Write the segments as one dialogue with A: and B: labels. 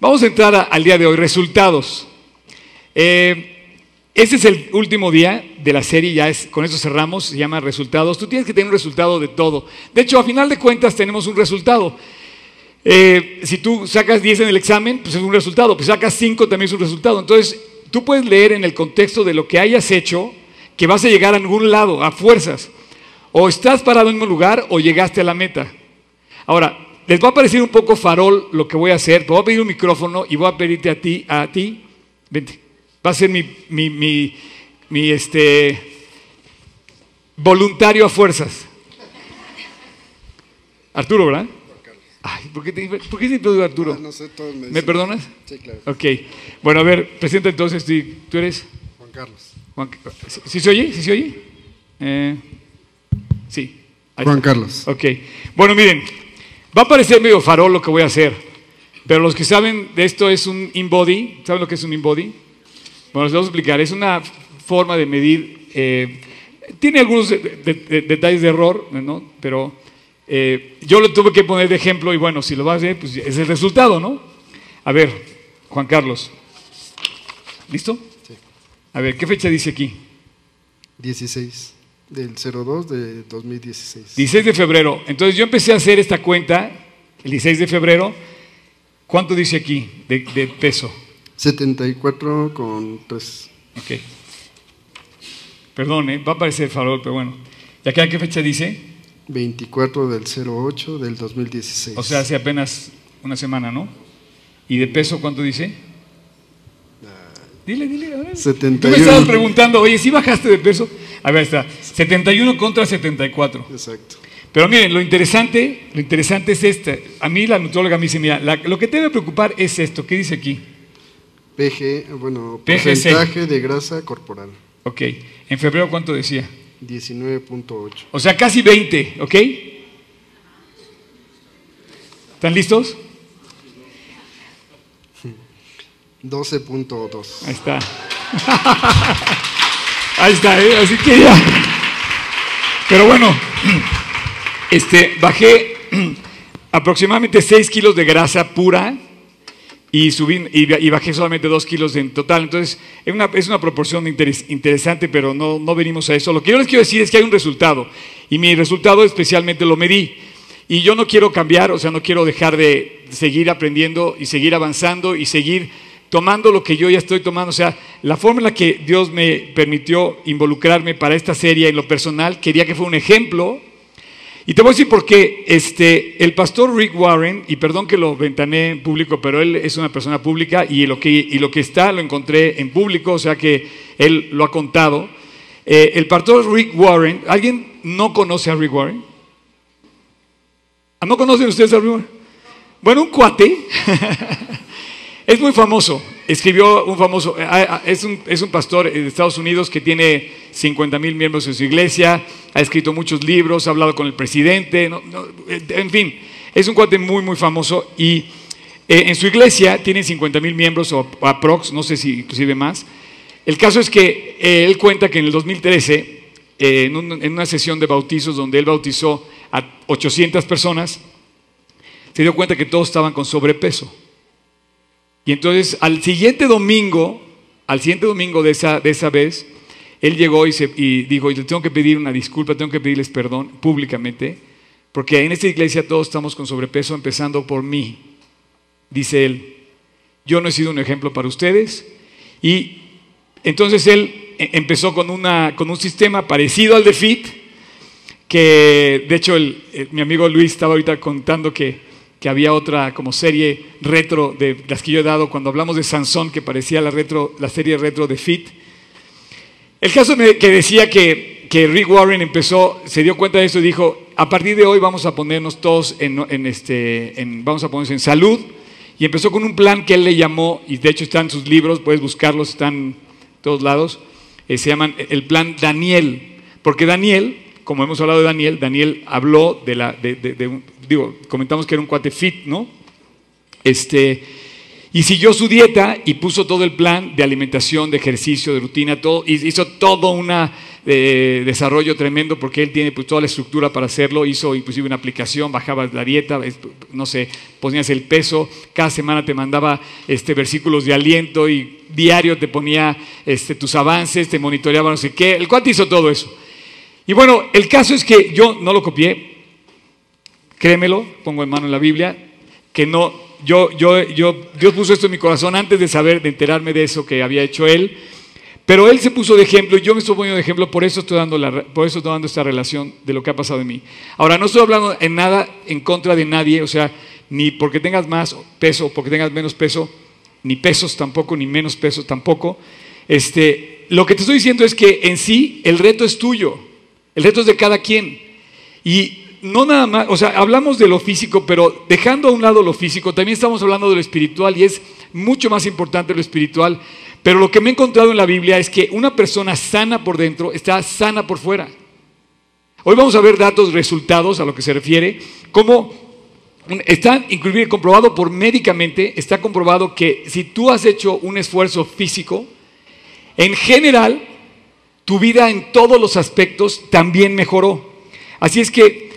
A: Vamos a entrar al día de hoy, resultados. Eh, este es el último día de la serie, ya es, con eso cerramos, se llama resultados. Tú tienes que tener un resultado de todo. De hecho, a final de cuentas tenemos un resultado. Eh, si tú sacas 10 en el examen, pues es un resultado. Pues sacas 5 también es un resultado. Entonces, tú puedes leer en el contexto de lo que hayas hecho que vas a llegar a algún lado, a fuerzas. O estás parado en un lugar o llegaste a la meta. Ahora, les va a parecer un poco farol lo que voy a hacer. Te voy a pedir un micrófono y voy a pedirte a ti, a ti, vente. Va a ser mi, mi, mi, mi, este, voluntario a fuerzas. Arturo, ¿verdad? Ay, ¿por qué, te, ¿por qué siempre digo Arturo?
B: Ah, no sé, todos me
A: ¿Me
B: dicen-
A: perdonas?
B: Sí, claro.
A: Ok. Bueno, a ver, presenta entonces, tú, tú eres
B: Juan Carlos.
A: Juan. ¿Sí, sí se oye? ¿Sí se oye? Eh, sí.
B: Juan
A: está.
B: Carlos.
A: Ok. Bueno, miren, va a parecer medio farol lo que voy a hacer, pero los que saben de esto es un in-body. ¿Saben lo que es un in-body? Bueno, les voy a explicar. Es una forma de medir. eh, tiene algunos de- de- de- detalles de error, ¿no? Pero eh, yo lo tuve que poner de ejemplo y bueno, si lo vas a ver, pues es el resultado, ¿no? A ver, Juan Carlos. ¿Listo?
B: Sí.
A: A ver, ¿qué fecha dice aquí?
B: 16 del 02 de 2016.
A: 16 de febrero. Entonces yo empecé a hacer esta cuenta el 16 de febrero. ¿Cuánto dice aquí de, de peso?
B: 74 con 3.
A: Ok. Perdón, ¿eh? va a parecer farol, pero bueno. ¿Y acá qué fecha dice?
B: 24 del 08 del 2016.
A: O sea, hace apenas una semana, ¿no? ¿Y de peso cuánto dice? Dile, dile. a ver. Tú me
B: 71.
A: estabas preguntando, oye, ¿sí bajaste de peso? A ver, está. 71 contra 74.
B: Exacto.
A: Pero miren, lo interesante, lo interesante es este. A mí la nutróloga me dice, mira, la- lo que te debe preocupar es esto. ¿Qué dice aquí?
B: PG, bueno,
A: PGC.
B: porcentaje de grasa corporal.
A: Ok. En febrero, ¿cuánto decía?
B: 19.8.
A: O sea, casi 20, ¿ok? ¿Están listos?
B: 12.2.
A: Ahí está. Ahí está, ¿eh? Así que ya. Pero bueno, este, bajé aproximadamente 6 kilos de grasa pura y, subí, y, bajé solamente 2 kilos en total. Entonces, es una, es una proporción interes- interesante, pero no, no venimos a eso. Lo que yo les quiero decir es que hay un resultado y mi resultado especialmente lo medí. Y yo no quiero cambiar, o sea, no quiero dejar de seguir aprendiendo y seguir avanzando y seguir tomando lo que yo ya estoy tomando. O sea, la forma en la que Dios me permitió involucrarme para esta serie en lo personal, quería que fuera un ejemplo. Y te voy a decir por qué. Este, el pastor Rick Warren, y perdón que lo ventané en público, pero él es una persona pública y lo que, y lo que está lo encontré en público, o sea que él lo ha contado. Eh, el pastor Rick Warren, ¿alguien no conoce a Rick Warren? ¿Ah, ¿No conocen ustedes a Rick Warren? Bueno, un cuate. Es muy famoso. Escribió un famoso, eh, ah, es un, es un pastor de Estados Unidos que tiene 50 mil miembros en su iglesia, ha escrito muchos libros, ha hablado con el presidente, eh, en fin, es un cuate muy, muy famoso y eh, en su iglesia tiene 50 mil miembros o aprox, no sé si inclusive más. El caso es que él cuenta que en el 2013, eh, en, en una sesión de bautizos donde él bautizó a 800 personas, se dio cuenta que todos estaban con sobrepeso. Y entonces al siguiente domingo, al siguiente domingo de esa, de esa vez, él llegó y, se, y dijo, le tengo que pedir una disculpa, tengo que pedirles perdón públicamente, porque en esta iglesia todos estamos con sobrepeso, empezando por mí, dice él. Yo no he sido un ejemplo para ustedes. Y entonces él eh, empezó con, una, con un sistema parecido al de FIT, que de hecho el- el- mi amigo Luis estaba ahorita contando que, que había otra como serie retro de las que yo he dado cuando hablamos de Sansón que parecía la, retro, la serie retro de Fit. El caso que decía que, que Rick Warren empezó, se dio cuenta de eso y dijo, a partir de hoy vamos a ponernos todos en, este, vamos a ponernos en salud. Y empezó con un plan que él le llamó, y de hecho están sus libros, puedes buscarlos, están en todos lados, eh, se llaman el plan Daniel. Porque Daniel, como hemos hablado de Daniel, Daniel habló de la, de, de- digo, comentamos que era un cuate fit, ¿no? Este, Y siguió su dieta y puso todo el plan de alimentación, de ejercicio, de rutina, todo, hizo todo un eh, desarrollo tremendo porque él tiene pues, toda la estructura para hacerlo, hizo inclusive una aplicación, bajaba la dieta, no sé, ponías el peso, cada semana te mandaba este, versículos de aliento y diario te ponía este, tus avances, te monitoreaba no sé qué, el cual hizo todo eso. Y bueno, el caso es que yo no lo copié, créemelo, pongo en mano la Biblia, que no, yo, yo, yo, Dios puso esto en mi corazón antes de saber, de enterarme de eso que había hecho Él. Pero Él se puso de ejemplo y yo me estoy poniendo de ejemplo, por eso, estoy dando por eso estoy dando esta relación de lo que ha pasado en mí. Ahora, no estoy hablando en nada en contra de nadie, o sea, ni porque tengas más peso, porque tengas menos peso, ni pesos tampoco, ni menos pesos tampoco. Este, lo que te estoy diciendo es que en sí el reto es tuyo, el reto es de cada quien. Y no nada más, o sea, hablamos de lo físico, pero dejando a un lado lo físico, también estamos hablando de lo espiritual y es mucho más importante lo espiritual. Pero lo que me he encontrado en la Biblia es que una persona sana por dentro está sana por fuera. Hoy vamos a ver datos, resultados a lo que se refiere, como está inclusive comprobado por médicamente, está comprobado que si tú has hecho un esfuerzo físico, en general, tu vida en todos los aspectos también mejoró. Así es que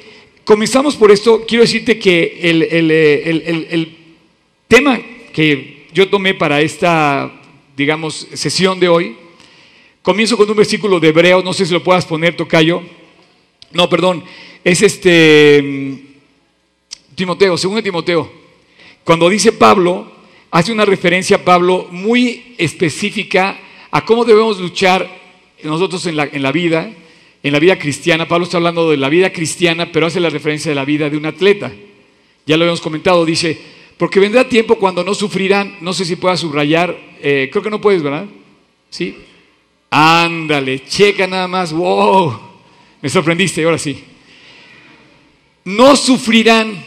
A: comenzamos por esto, quiero decirte que eh, el, tema que yo tomé para esta, digamos, sesión de hoy, comienzo con un versículo de Hebreos, no sé si lo puedas poner, Tocayo. No, perdón, es este mm, Timoteo, segundo Timoteo. Cuando dice Pablo, hace una referencia a Pablo muy específica a cómo debemos luchar nosotros en la vida en la vida cristiana. Pablo está hablando de la vida cristiana, pero hace la referencia de la vida de un atleta. Ya lo habíamos comentado, dice, porque vendrá tiempo cuando no sufrirán, no sé si puedas subrayar, eh, creo que no puedes, ¿verdad? Sí. Ándale, checa nada más, wow, me sorprendiste, ahora sí. No sufrirán,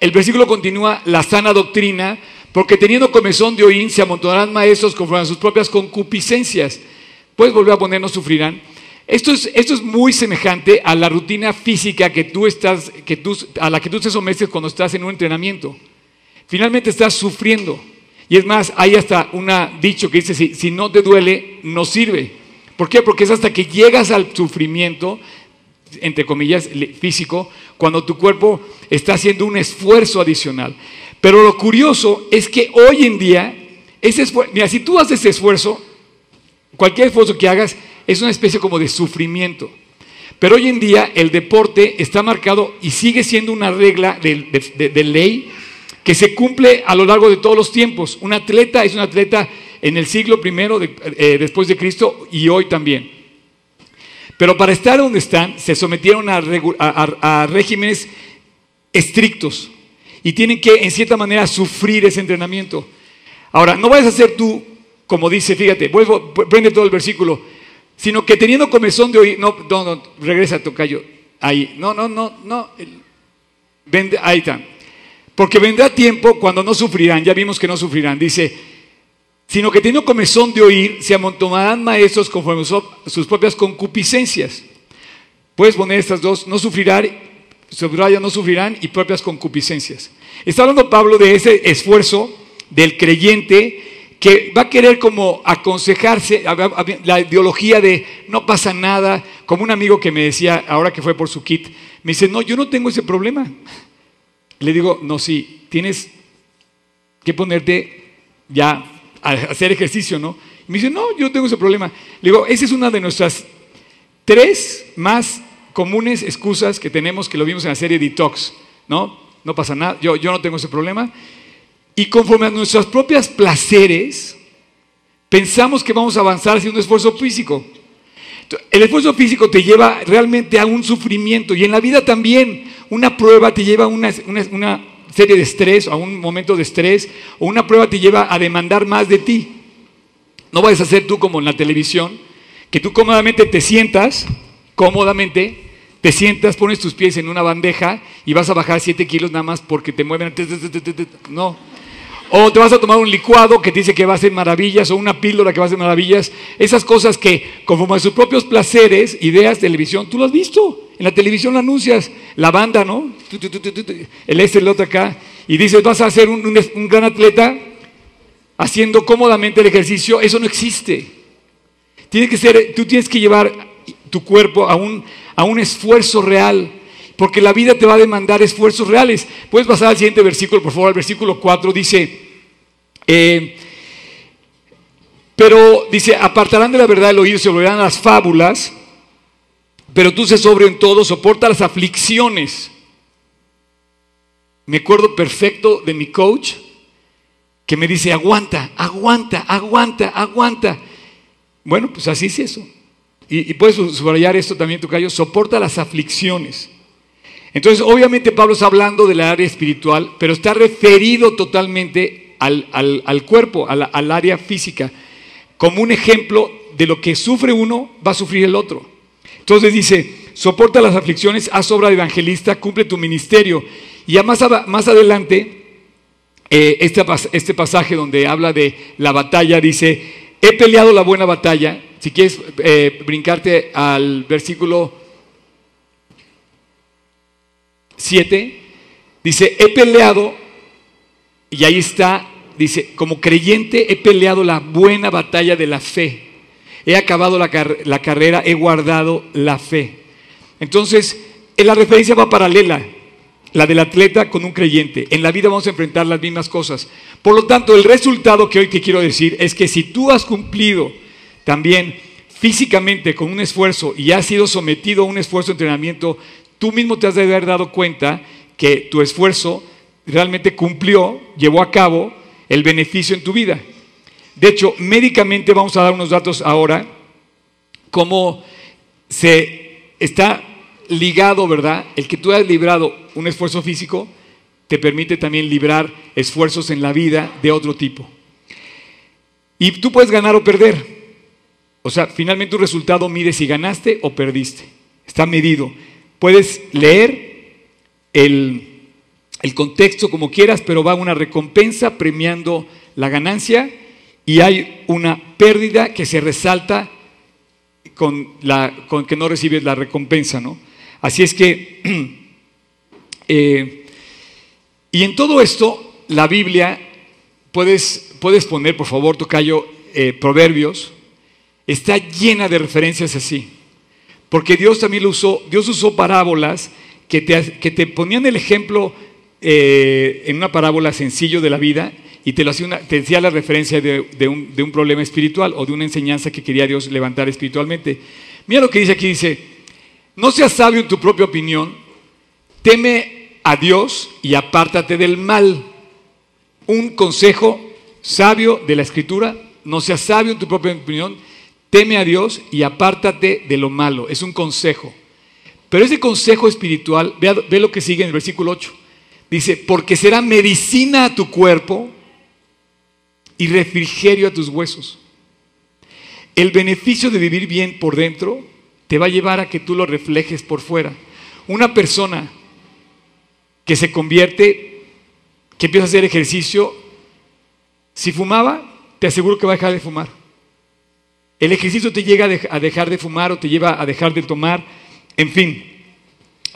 A: el versículo continúa, la sana doctrina, porque teniendo comezón de oír, se amontonarán maestros conforme a sus propias concupiscencias. Puedes volver a poner no sufrirán. Esto es, esto es, muy semejante a la rutina física que tú estás, que tú, a la que tú te sometes cuando estás en un entrenamiento. Finalmente estás sufriendo. Y es más, hay hasta un dicho que dice, si, si no te duele, no sirve. ¿Por qué? Porque es hasta que llegas al sufrimiento, entre comillas, físico, cuando tu cuerpo está haciendo un esfuerzo adicional. Pero lo curioso es que hoy en día, ese esfuerzo, mira, si tú haces esfuerzo, cualquier esfuerzo que hagas, es una especie como de sufrimiento. Pero hoy en día el deporte está marcado y sigue siendo una regla de, ley que se cumple a lo largo de todos los tiempos. Un atleta es un atleta en el siglo primero eh, después de Cristo y hoy también. Pero para estar donde están se sometieron a, regímenes estrictos y tienen que en cierta manera sufrir ese entrenamiento. Ahora, no vayas a ser tú, como dice, fíjate, vuelvo, prende todo el versículo sino que teniendo comezón de oír, no, no, no, regresa tocayo, ahí, no, no, no, no, vende, ahí está. Porque vendrá tiempo cuando no sufrirán, ya vimos que no sufrirán, dice, sino que teniendo comezón de oír, se amontonarán maestros conforme sus propias concupiscencias. Puedes poner estas dos, no sufrirán, subraya, no sufrirán y propias concupiscencias. Está hablando Pablo de ese esfuerzo del creyente que va a querer como aconsejarse la ideología de no pasa nada, como un amigo que me decía, ahora que fue por su kit, me dice, no, yo no tengo ese problema. Le digo, no, sí, tienes que ponerte ya a hacer ejercicio, ¿no? me dice, no, yo no tengo ese problema. Le digo, esa es una de nuestras tres más comunes excusas que tenemos, que lo vimos en la serie Detox, ¿no? No pasa nada, yo, yo no tengo ese problema. Y conforme a nuestros propios placeres, pensamos que vamos a avanzar haciendo un esfuerzo físico. El esfuerzo físico te lleva realmente a un sufrimiento y en la vida también una prueba te lleva a una, serie de estrés, a un momento de estrés, o una prueba te lleva a demandar más de ti. No vayas a ser tú como en la televisión, que tú cómodamente te sientas, cómodamente, te sientas, pones tus pies en una bandeja y vas a bajar 7 kilos nada más porque te mueven. No, o te vas a tomar un licuado que te dice que va a hacer maravillas, o una píldora que va a hacer maravillas. Esas cosas que, conforme a sus propios placeres, ideas, televisión, tú lo has visto. En la televisión lo anuncias. La banda, ¿no? El este, el otro acá. Y dices, vas a ser un, gran atleta. haciendo cómodamente el ejercicio, eso no existe. Tiene que ser, tú tienes que llevar tu cuerpo a un, a un esfuerzo real, porque la vida te va a demandar esfuerzos reales. Puedes pasar al siguiente versículo, por favor, al versículo 4 dice, eh, pero dice, apartarán de la verdad el oído, se volverán a las fábulas, pero tú se sobrio en todo, soporta las aflicciones. Me acuerdo perfecto de mi coach que me dice, aguanta, aguanta, aguanta, aguanta. Bueno, pues así es eso. Y, puedes subrayar esto también, tu callo, soporta las aflicciones. Entonces, obviamente Pablo está hablando del área espiritual, pero está referido totalmente al, cuerpo, al área física como un ejemplo de lo que sufre uno, va a sufrir el otro. Entonces dice, soporta las aflicciones, haz obra de evangelista, cumple tu ministerio. Y ya más, más adelante, eh, este, este, pasaje donde habla de la batalla, dice, he peleado la buena batalla. Si quieres eh, brincarte al versículo 7, dice, he peleado, y ahí está dice, como creyente he peleado la buena batalla de la fe. He acabado la, carrera, he guardado la fe. Entonces, la referencia va paralela, la del atleta con un creyente. En la vida vamos a enfrentar las mismas cosas. Por lo tanto, el resultado que hoy te quiero decir es que si tú has cumplido también físicamente con un esfuerzo y has sido sometido a un esfuerzo de entrenamiento, tú mismo te has de haber dado cuenta que tu esfuerzo realmente cumplió, llevó a cabo el beneficio en tu vida. De hecho, médicamente vamos a dar unos datos ahora, cómo se está ligado, ¿verdad? El que tú hayas librado un esfuerzo físico te permite también librar esfuerzos en la vida de otro tipo. Y tú puedes ganar o perder. O sea, finalmente tu resultado mide si ganaste o perdiste. Está medido. Puedes leer el el contexto como quieras, pero va una recompensa premiando la ganancia y hay una pérdida que se resalta con, la, con que no recibes la recompensa, ¿no? Así es que, eh, y en todo esto, la Biblia, puedes, puedes poner, por favor, Tocayo, eh, Proverbios, está llena de referencias así. Porque Dios también lo usó, Dios usó parábolas que te, que te ponían el ejemplo eh, en una parábola sencillo de la vida y te, lo hacía la referencia de, un, de un problema espiritual o de una enseñanza que quería Dios levantar espiritualmente. Mira lo que dice aquí, dice, no seas sabio en tu propia opinión, teme a Dios y apártate del mal. Un consejo sabio de la escritura, no seas sabio en tu propia opinión, teme a Dios y apártate de lo malo. Es un consejo. Pero ese consejo espiritual, ve, ve lo que sigue en el versículo 8. Dice, porque será medicina a tu cuerpo y refrigerio a tus huesos. El beneficio de vivir bien por dentro te va a llevar a que tú lo reflejes por fuera. Una persona que se convierte, que empieza a hacer ejercicio, si fumaba, te aseguro que va a dejar de fumar. El ejercicio te llega a dejar de fumar o te lleva a dejar de tomar, en fin.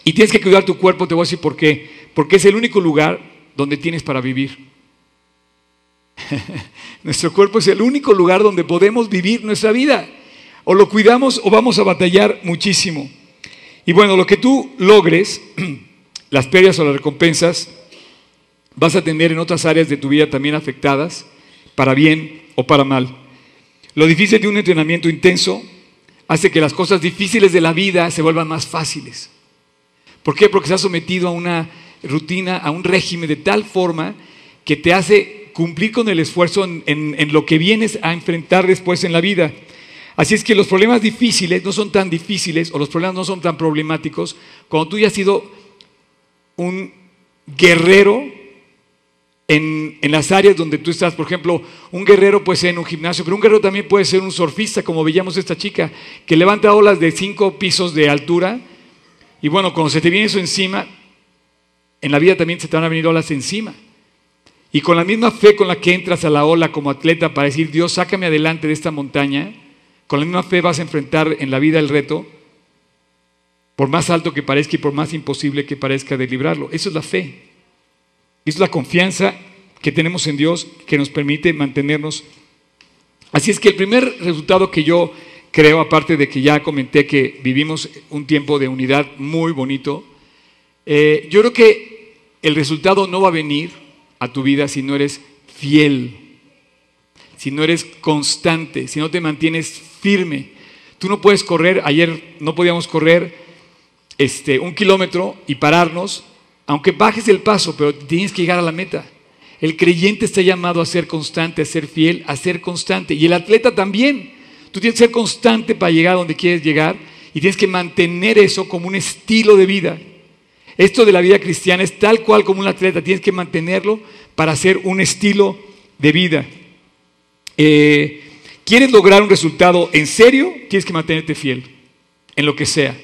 A: Y tienes que cuidar tu cuerpo, te voy a decir por qué porque es el único lugar donde tienes para vivir. Nuestro cuerpo es el único lugar donde podemos vivir nuestra vida. O lo cuidamos o vamos a batallar muchísimo. Y bueno, lo que tú logres, las pérdidas o las recompensas, vas a tener en otras áreas de tu vida también afectadas, para bien o para mal. Lo difícil de un entrenamiento intenso hace que las cosas difíciles de la vida se vuelvan más fáciles. ¿Por qué? Porque se ha sometido a una rutina, a un régimen de tal forma que te hace cumplir con el esfuerzo en, lo que vienes a enfrentar después en la vida. Así es que los problemas difíciles no son tan difíciles o los problemas no son tan problemáticos cuando tú ya has sido un guerrero en, las áreas donde tú estás. Por ejemplo, un guerrero puede ser en un gimnasio, pero un guerrero también puede ser un surfista, como veíamos esta chica, que levanta olas de cinco pisos de altura. Y bueno, cuando se te viene eso encima, en la vida también se te van a venir olas encima. Y con la misma fe con la que entras a la ola como atleta para decir, Dios, sácame adelante de esta montaña, con la misma fe vas a enfrentar en la vida el reto, por más alto que parezca y por más imposible que parezca de librarlo. Eso es la fe. Es la confianza que tenemos en Dios que nos permite mantenernos. Así es que el primer resultado que yo creo, aparte de que ya comenté que vivimos un tiempo de unidad muy bonito, eh, yo creo que el resultado no va a venir a tu vida si no eres fiel, si no eres constante, si no te mantienes firme. Tú no puedes correr, ayer no podíamos correr este, un kilómetro y pararnos, aunque bajes el paso, pero tienes que llegar a la meta. El creyente está llamado a ser constante, a ser fiel, a ser constante. Y el atleta también. Tú tienes que ser constante para llegar a donde quieres llegar y tienes que mantener eso como un estilo de vida. Esto de la vida cristiana es tal cual como un atleta, tienes que mantenerlo para hacer un estilo de vida. Eh, ¿Quieres lograr un resultado en serio? Tienes que mantenerte fiel en lo que sea.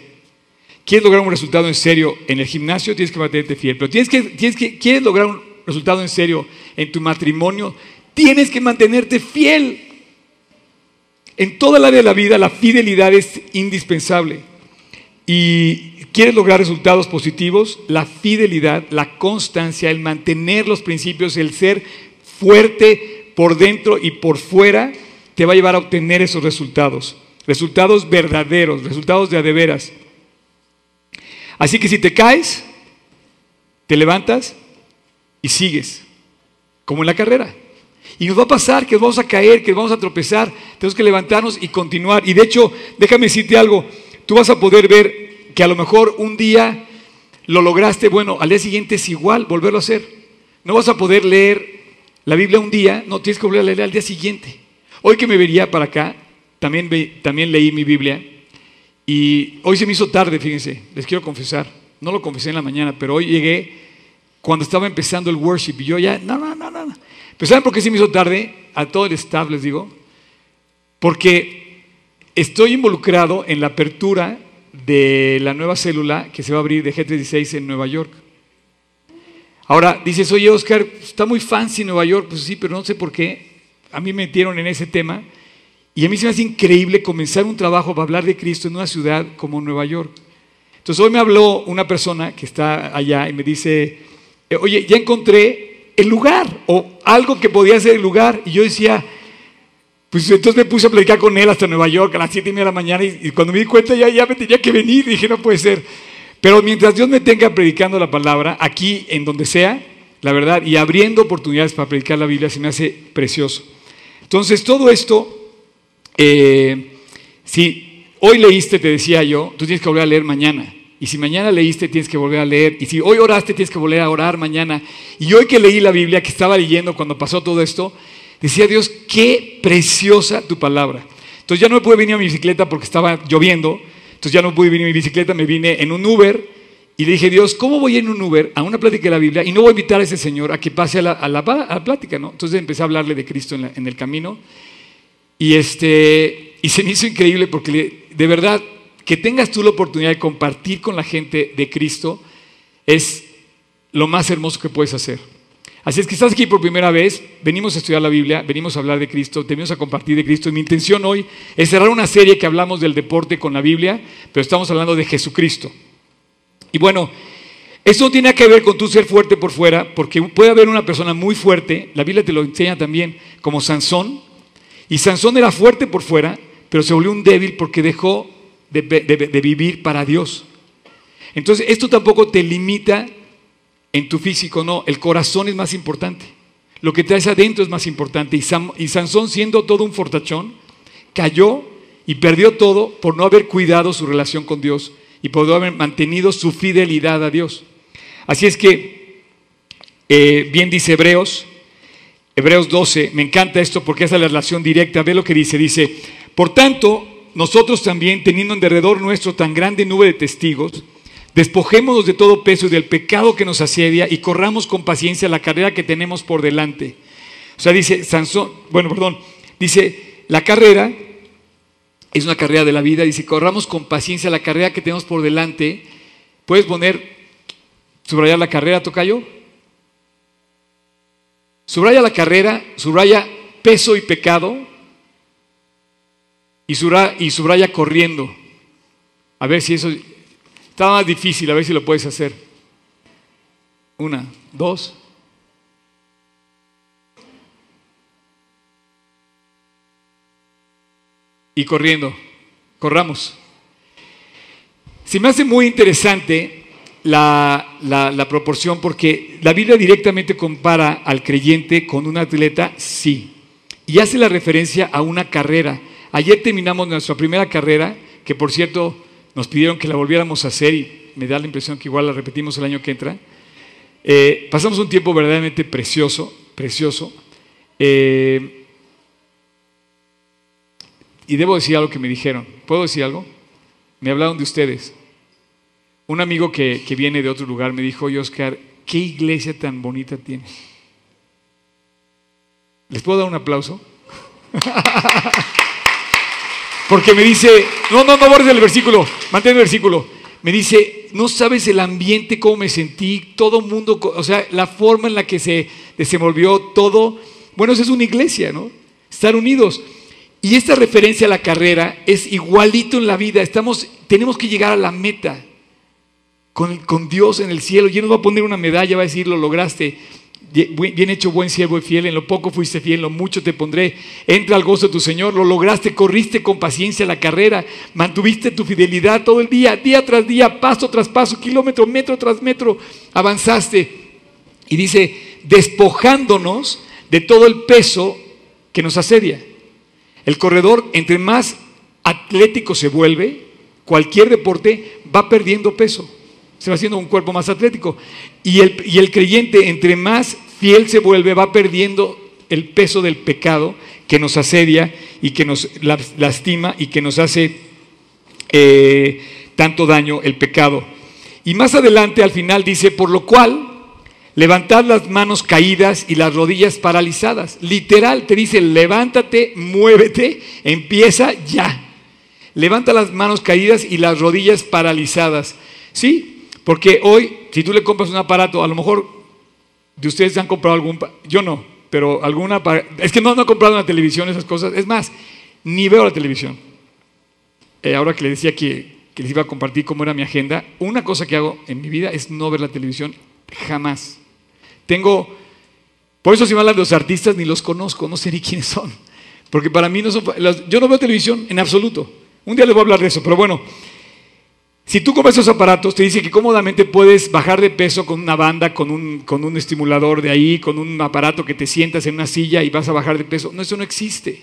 A: ¿Quieres lograr un resultado en serio en el gimnasio? Tienes que mantenerte fiel. Pero tienes que, tienes que, ¿quieres lograr un resultado en serio en tu matrimonio? Tienes que mantenerte fiel. En toda la vida la fidelidad es indispensable. Y quieres lograr resultados positivos, la fidelidad, la constancia, el mantener los principios, el ser fuerte por dentro y por fuera, te va a llevar a obtener esos resultados. Resultados verdaderos, resultados de adeveras. Así que si te caes, te levantas y sigues, como en la carrera. Y nos va a pasar que vamos a caer, que vamos a tropezar, tenemos que levantarnos y continuar. Y de hecho, déjame decirte algo, tú vas a poder ver que a lo mejor un día lo lograste, bueno, al día siguiente es igual, volverlo a hacer. No vas a poder leer la Biblia un día, no, tienes que volver a leer al día siguiente. Hoy que me vería para acá, también, también leí mi Biblia y hoy se me hizo tarde, fíjense, les quiero confesar. No lo confesé en la mañana, pero hoy llegué cuando estaba empezando el worship y yo ya, no, no, no, no. Pero ¿saben por qué se me hizo tarde? A todo el staff les digo. Porque estoy involucrado en la apertura de la nueva célula que se va a abrir de G36 en Nueva York. Ahora dices, oye Oscar, está muy fancy Nueva York, pues sí, pero no sé por qué. A mí me metieron en ese tema y a mí se me hace increíble comenzar un trabajo para hablar de Cristo en una ciudad como Nueva York. Entonces hoy me habló una persona que está allá y me dice, eh, oye, ya encontré el lugar o algo que podía ser el lugar. Y yo decía, pues entonces me puse a platicar con él hasta Nueva York a las 7 y media de la mañana y, cuando me di cuenta ya, ya me tenía que venir, dije, no puede ser. Pero mientras Dios me tenga predicando la palabra, aquí, en donde sea, la verdad, y abriendo oportunidades para predicar la Biblia, se me hace precioso. Entonces, todo esto, eh, si hoy leíste, te decía yo, tú tienes que volver a leer mañana. Y si mañana leíste, tienes que volver a leer. Y si hoy oraste, tienes que volver a orar mañana. Y hoy que leí la Biblia, que estaba leyendo cuando pasó todo esto, decía Dios, qué preciosa tu palabra. Entonces ya no me pude venir a mi bicicleta porque estaba lloviendo. Entonces ya no pude venir a mi bicicleta, me vine en un Uber. Y le dije, Dios, ¿cómo voy en un Uber a una plática de la Biblia? Y no voy a invitar a ese señor a que pase a la, plática, ¿no? Entonces empecé a hablarle de Cristo en el camino. Y, este, y se me hizo increíble porque de verdad que tengas tú la oportunidad de compartir con la gente de Cristo es lo más hermoso que puedes hacer. Así es que estás aquí por primera vez, venimos a estudiar la Biblia, venimos a hablar de Cristo, venimos a compartir de Cristo. Y mi intención hoy es cerrar una serie que hablamos del deporte con la Biblia, pero estamos hablando de Jesucristo. Y bueno, eso no tiene que ver con tu ser fuerte por fuera, porque puede haber una persona muy fuerte, la Biblia te lo enseña también, como Sansón. Y Sansón era fuerte por fuera, pero se volvió un débil porque dejó de, vivir para Dios. Entonces, esto tampoco te limita en tu físico, no, el corazón es más importante. Lo que traes adentro es más importante. Y, y Sansón, siendo todo un fortachón, cayó y perdió todo por no haber cuidado su relación con Dios y por no haber mantenido su fidelidad a Dios. Así es que, eh, bien dice Hebreos, Hebreos 12, me encanta esto porque es la relación directa, ve lo que dice, dice, por tanto, nosotros también, teniendo en derredor nuestro tan grande nube de testigos, despojémonos de todo peso y del pecado que nos asedia y corramos con paciencia la carrera que tenemos por delante. O sea, dice Sansón, bueno, perdón, dice, la carrera es una carrera de la vida, dice, corramos con paciencia la carrera que tenemos por delante. ¿Puedes poner, subrayar la carrera, Tocayo? Subraya la carrera, subraya peso y pecado y subraya, corriendo. A ver si eso está más difícil, a ver si lo puedes hacer. Una, dos. Y corriendo, corramos. Se me hace muy interesante la, la, proporción porque la Biblia directamente compara al creyente con un atleta, sí, y hace la referencia a una carrera. Ayer terminamos nuestra primera carrera, que por cierto nos pidieron que la volviéramos a hacer y me da la impresión que igual la repetimos el año que entra. Eh, pasamos un tiempo verdaderamente precioso, precioso. Eh, y debo decir algo que me dijeron. ¿Puedo decir algo? Me hablaron de ustedes. Un amigo que, viene de otro lugar me dijo, oye Oscar, ¿qué iglesia tan bonita tienes? ¿Les puedo dar un aplauso? Porque me dice, no, no, no borres el versículo, mantén el versículo. Me dice, no sabes el ambiente, cómo me sentí, todo mundo, o sea, la forma en la que se desenvolvió todo. Bueno, es una iglesia, ¿no? Estar unidos. Y esta referencia a la carrera es igualito en la vida. Estamos, tenemos que llegar a la meta con, Dios en el cielo. Y nos va a poner una medalla, va a decir, lo lograste. Bien hecho, buen siervo y fiel. En lo poco fuiste fiel, en lo mucho te pondré. Entra al gozo de tu Señor. Lo lograste, corriste con paciencia la carrera. Mantuviste tu fidelidad todo el día, día tras día, paso tras paso, kilómetro, metro tras metro. Avanzaste. Y dice, despojándonos de todo el peso que nos asedia. El corredor, entre más atlético se vuelve, cualquier deporte va perdiendo peso. Se va haciendo un cuerpo más atlético. Y el, y el creyente, entre más fiel se vuelve, va perdiendo el peso del pecado que nos asedia y que nos lastima y que nos hace eh, tanto daño el pecado. Y más adelante al final dice, por lo cual Levantad las manos caídas y las rodillas paralizadas. Literal, te dice, levántate, muévete, empieza ya. Levanta las manos caídas y las rodillas paralizadas. ¿Sí? Porque hoy, si tú le compras un aparato, a lo mejor de ustedes han comprado algún, yo no, pero alguna, es que no, no he comprado una televisión, esas cosas. Es más, ni veo la televisión. Eh, ahora que le decía que, que les iba a compartir cómo era mi agenda, una cosa que hago en mi vida es no ver la televisión jamás. Tengo, por eso si me hablan los artistas ni los conozco, no sé ni quiénes son. Porque para mí no son, yo no veo televisión en absoluto. Un día les voy a hablar de eso, pero bueno, si tú compras esos aparatos, te dice que cómodamente puedes bajar de peso con una banda, con un, con un estimulador de ahí, con un aparato que te sientas en una silla y vas a bajar de peso. No, eso no existe.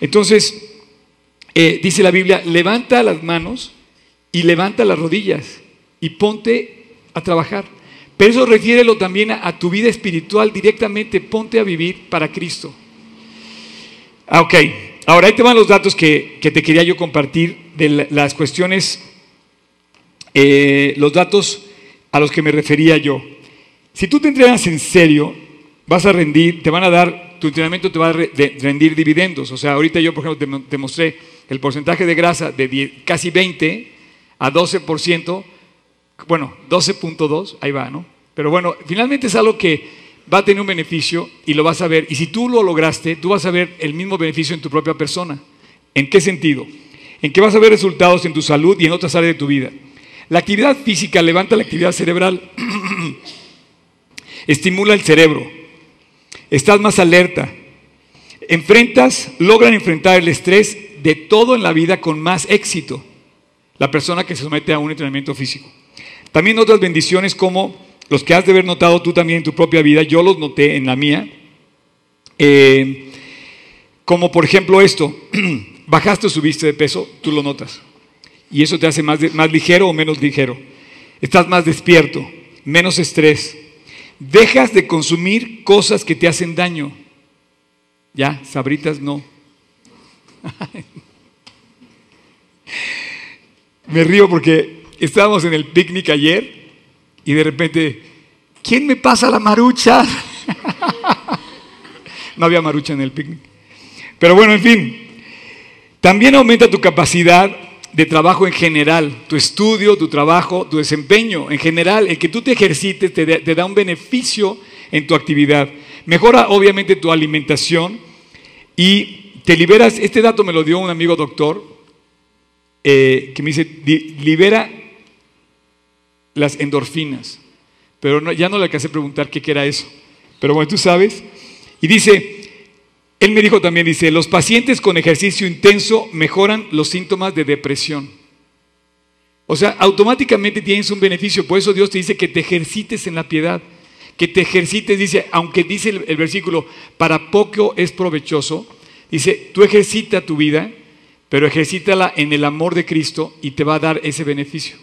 A: Entonces, eh, dice la Biblia, levanta las manos y levanta las rodillas y ponte a trabajar. Pero eso refiérelo también a, tu vida espiritual directamente. Ponte a vivir para Cristo. Ah, ok, ahora ahí te van los datos que, te quería yo compartir de las cuestiones, eh, los datos a los que me refería yo. Si tú te entrenas en serio, vas a rendir, te van a dar, tu entrenamiento te va a rendir dividendos. O sea, ahorita yo, por ejemplo, te, mostré el porcentaje de grasa de casi 20 a 12% bueno, 12.2, ahí va, ¿no? Pero bueno, finalmente es algo que va a tener un beneficio y lo vas a ver. Y si tú lo lograste, tú vas a ver el mismo beneficio en tu propia persona. ¿En qué sentido? En que vas a ver resultados en tu salud y en otras áreas de tu vida. La actividad física levanta la actividad cerebral, estimula el cerebro, estás más alerta, enfrentas, logran enfrentar el estrés de todo en la vida con más éxito. La persona que se somete a un entrenamiento físico. También otras bendiciones como los que has de haber notado tú también en tu propia vida, yo los noté en la mía. Eh, como por ejemplo esto, bajaste o subiste de peso, tú lo notas. Y eso te hace más, más ligero o menos ligero. Estás más despierto, menos estrés. Dejas de consumir cosas que te hacen daño. Ya, sabritas no. Me río porque estábamos en el picnic ayer y de repente, ¿quién me pasa la marucha? no había marucha en el picnic. Pero bueno, en fin, también aumenta tu capacidad de trabajo en general, tu estudio, tu trabajo, tu desempeño en general, el que tú te ejercites te, da un beneficio en tu actividad. Mejora obviamente tu alimentación y te liberas, este dato me lo dio un amigo doctor, eh, que me dice, libera las endorfinas. Pero ya no le alcancé a preguntar qué era eso. Pero bueno, tú sabes. Y dice, Él me dijo también, dice, los pacientes con ejercicio intenso mejoran los síntomas de depresión. O sea, automáticamente tienes un beneficio. Por eso Dios te dice que te ejercites en la piedad, que te ejercites, dice, aunque dice el, versículo, para poco es provechoso, dice, tú ejercita tu vida, pero ejercítala en el amor de Cristo y te va a dar ese beneficio.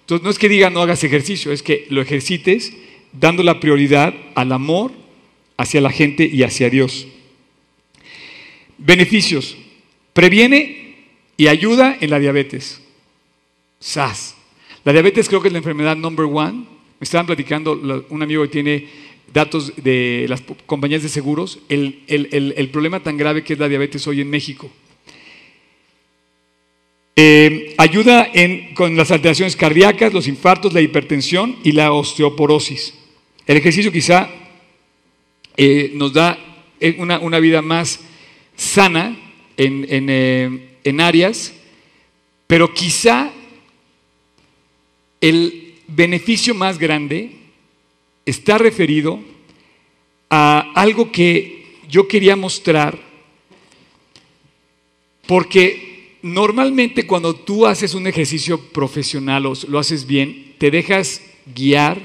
A: Entonces, no es que diga no hagas ejercicio, es que lo ejercites dando la prioridad al amor hacia la gente y hacia Dios. Beneficios. Previene y ayuda en la diabetes. SAS. La diabetes creo que es la enfermedad number one. Me estaban platicando un amigo que tiene datos de las compañías de seguros, el, el problema tan grave que es la diabetes hoy en México. Eh, ayuda en, con las alteraciones cardíacas, los infartos, la hipertensión y la osteoporosis. El ejercicio quizá eh, nos da eh, una, una, vida más sana en, en, en áreas, pero quizá el beneficio más grande está referido a algo que yo quería mostrar, porque normalmente cuando tú haces un ejercicio profesional o lo haces bien, te dejas guiar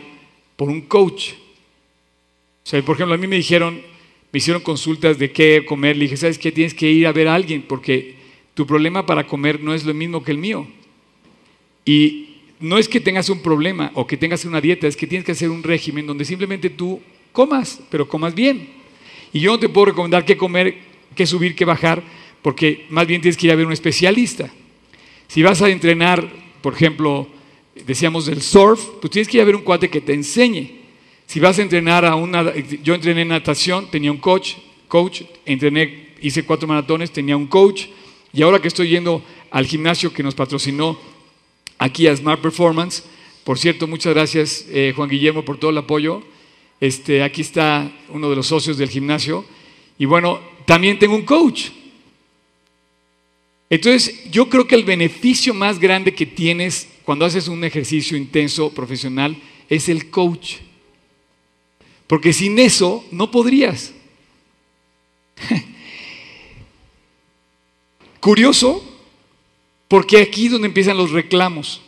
A: por un coach. O sea, por ejemplo, a mí me dijeron, me hicieron consultas de qué comer, le dije, ¿sabes qué? Tienes que ir a ver a alguien porque tu problema para comer no es lo mismo que el mío. Y no es que tengas un problema o que tengas una dieta, es que tienes que hacer un régimen donde simplemente tú comas, pero comas bien. Y yo no te puedo recomendar qué comer, qué subir, qué bajar, porque más bien tienes que ir a ver un especialista. Si vas a entrenar, por ejemplo, decíamos del surf, pues tienes que ir a ver un cuate que te enseñe. Si vas a entrenar a una, yo entrené natación, tenía un coach, coach, entrené, hice cuatro maratones, tenía un coach, y ahora que estoy yendo al gimnasio que nos patrocinó aquí a Smart Performance, por cierto, muchas gracias eh, Juan Guillermo por todo el apoyo. Este, aquí está uno de los socios del gimnasio. Y bueno, también tengo un coach. Entonces, yo creo que el beneficio más grande que tienes cuando haces un ejercicio intenso profesional es el coach. Porque sin eso no podrías. Curioso, porque aquí es donde empiezan los reclamos.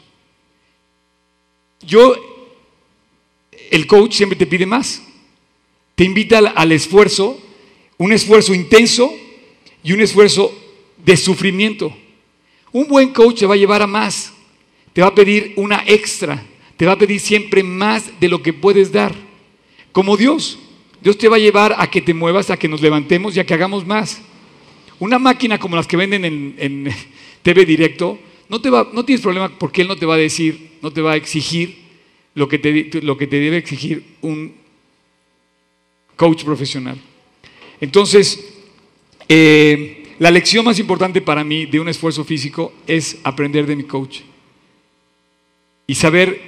A: Yo, el coach siempre te pide más. Te invita al, al esfuerzo, un esfuerzo intenso y un esfuerzo de sufrimiento. Un buen coach te va a llevar a más, te va a pedir una extra, te va a pedir siempre más de lo que puedes dar. Como Dios, Dios te va a llevar a que te muevas, a que nos levantemos y a que hagamos más. Una máquina como las que venden en, TV directo, no, te va, no tienes problema porque Él no te va a decir, no te va a exigir lo que te, lo que te debe exigir un coach profesional. Entonces, eh, la lección más importante para mí de un esfuerzo físico es aprender de mi coach y saber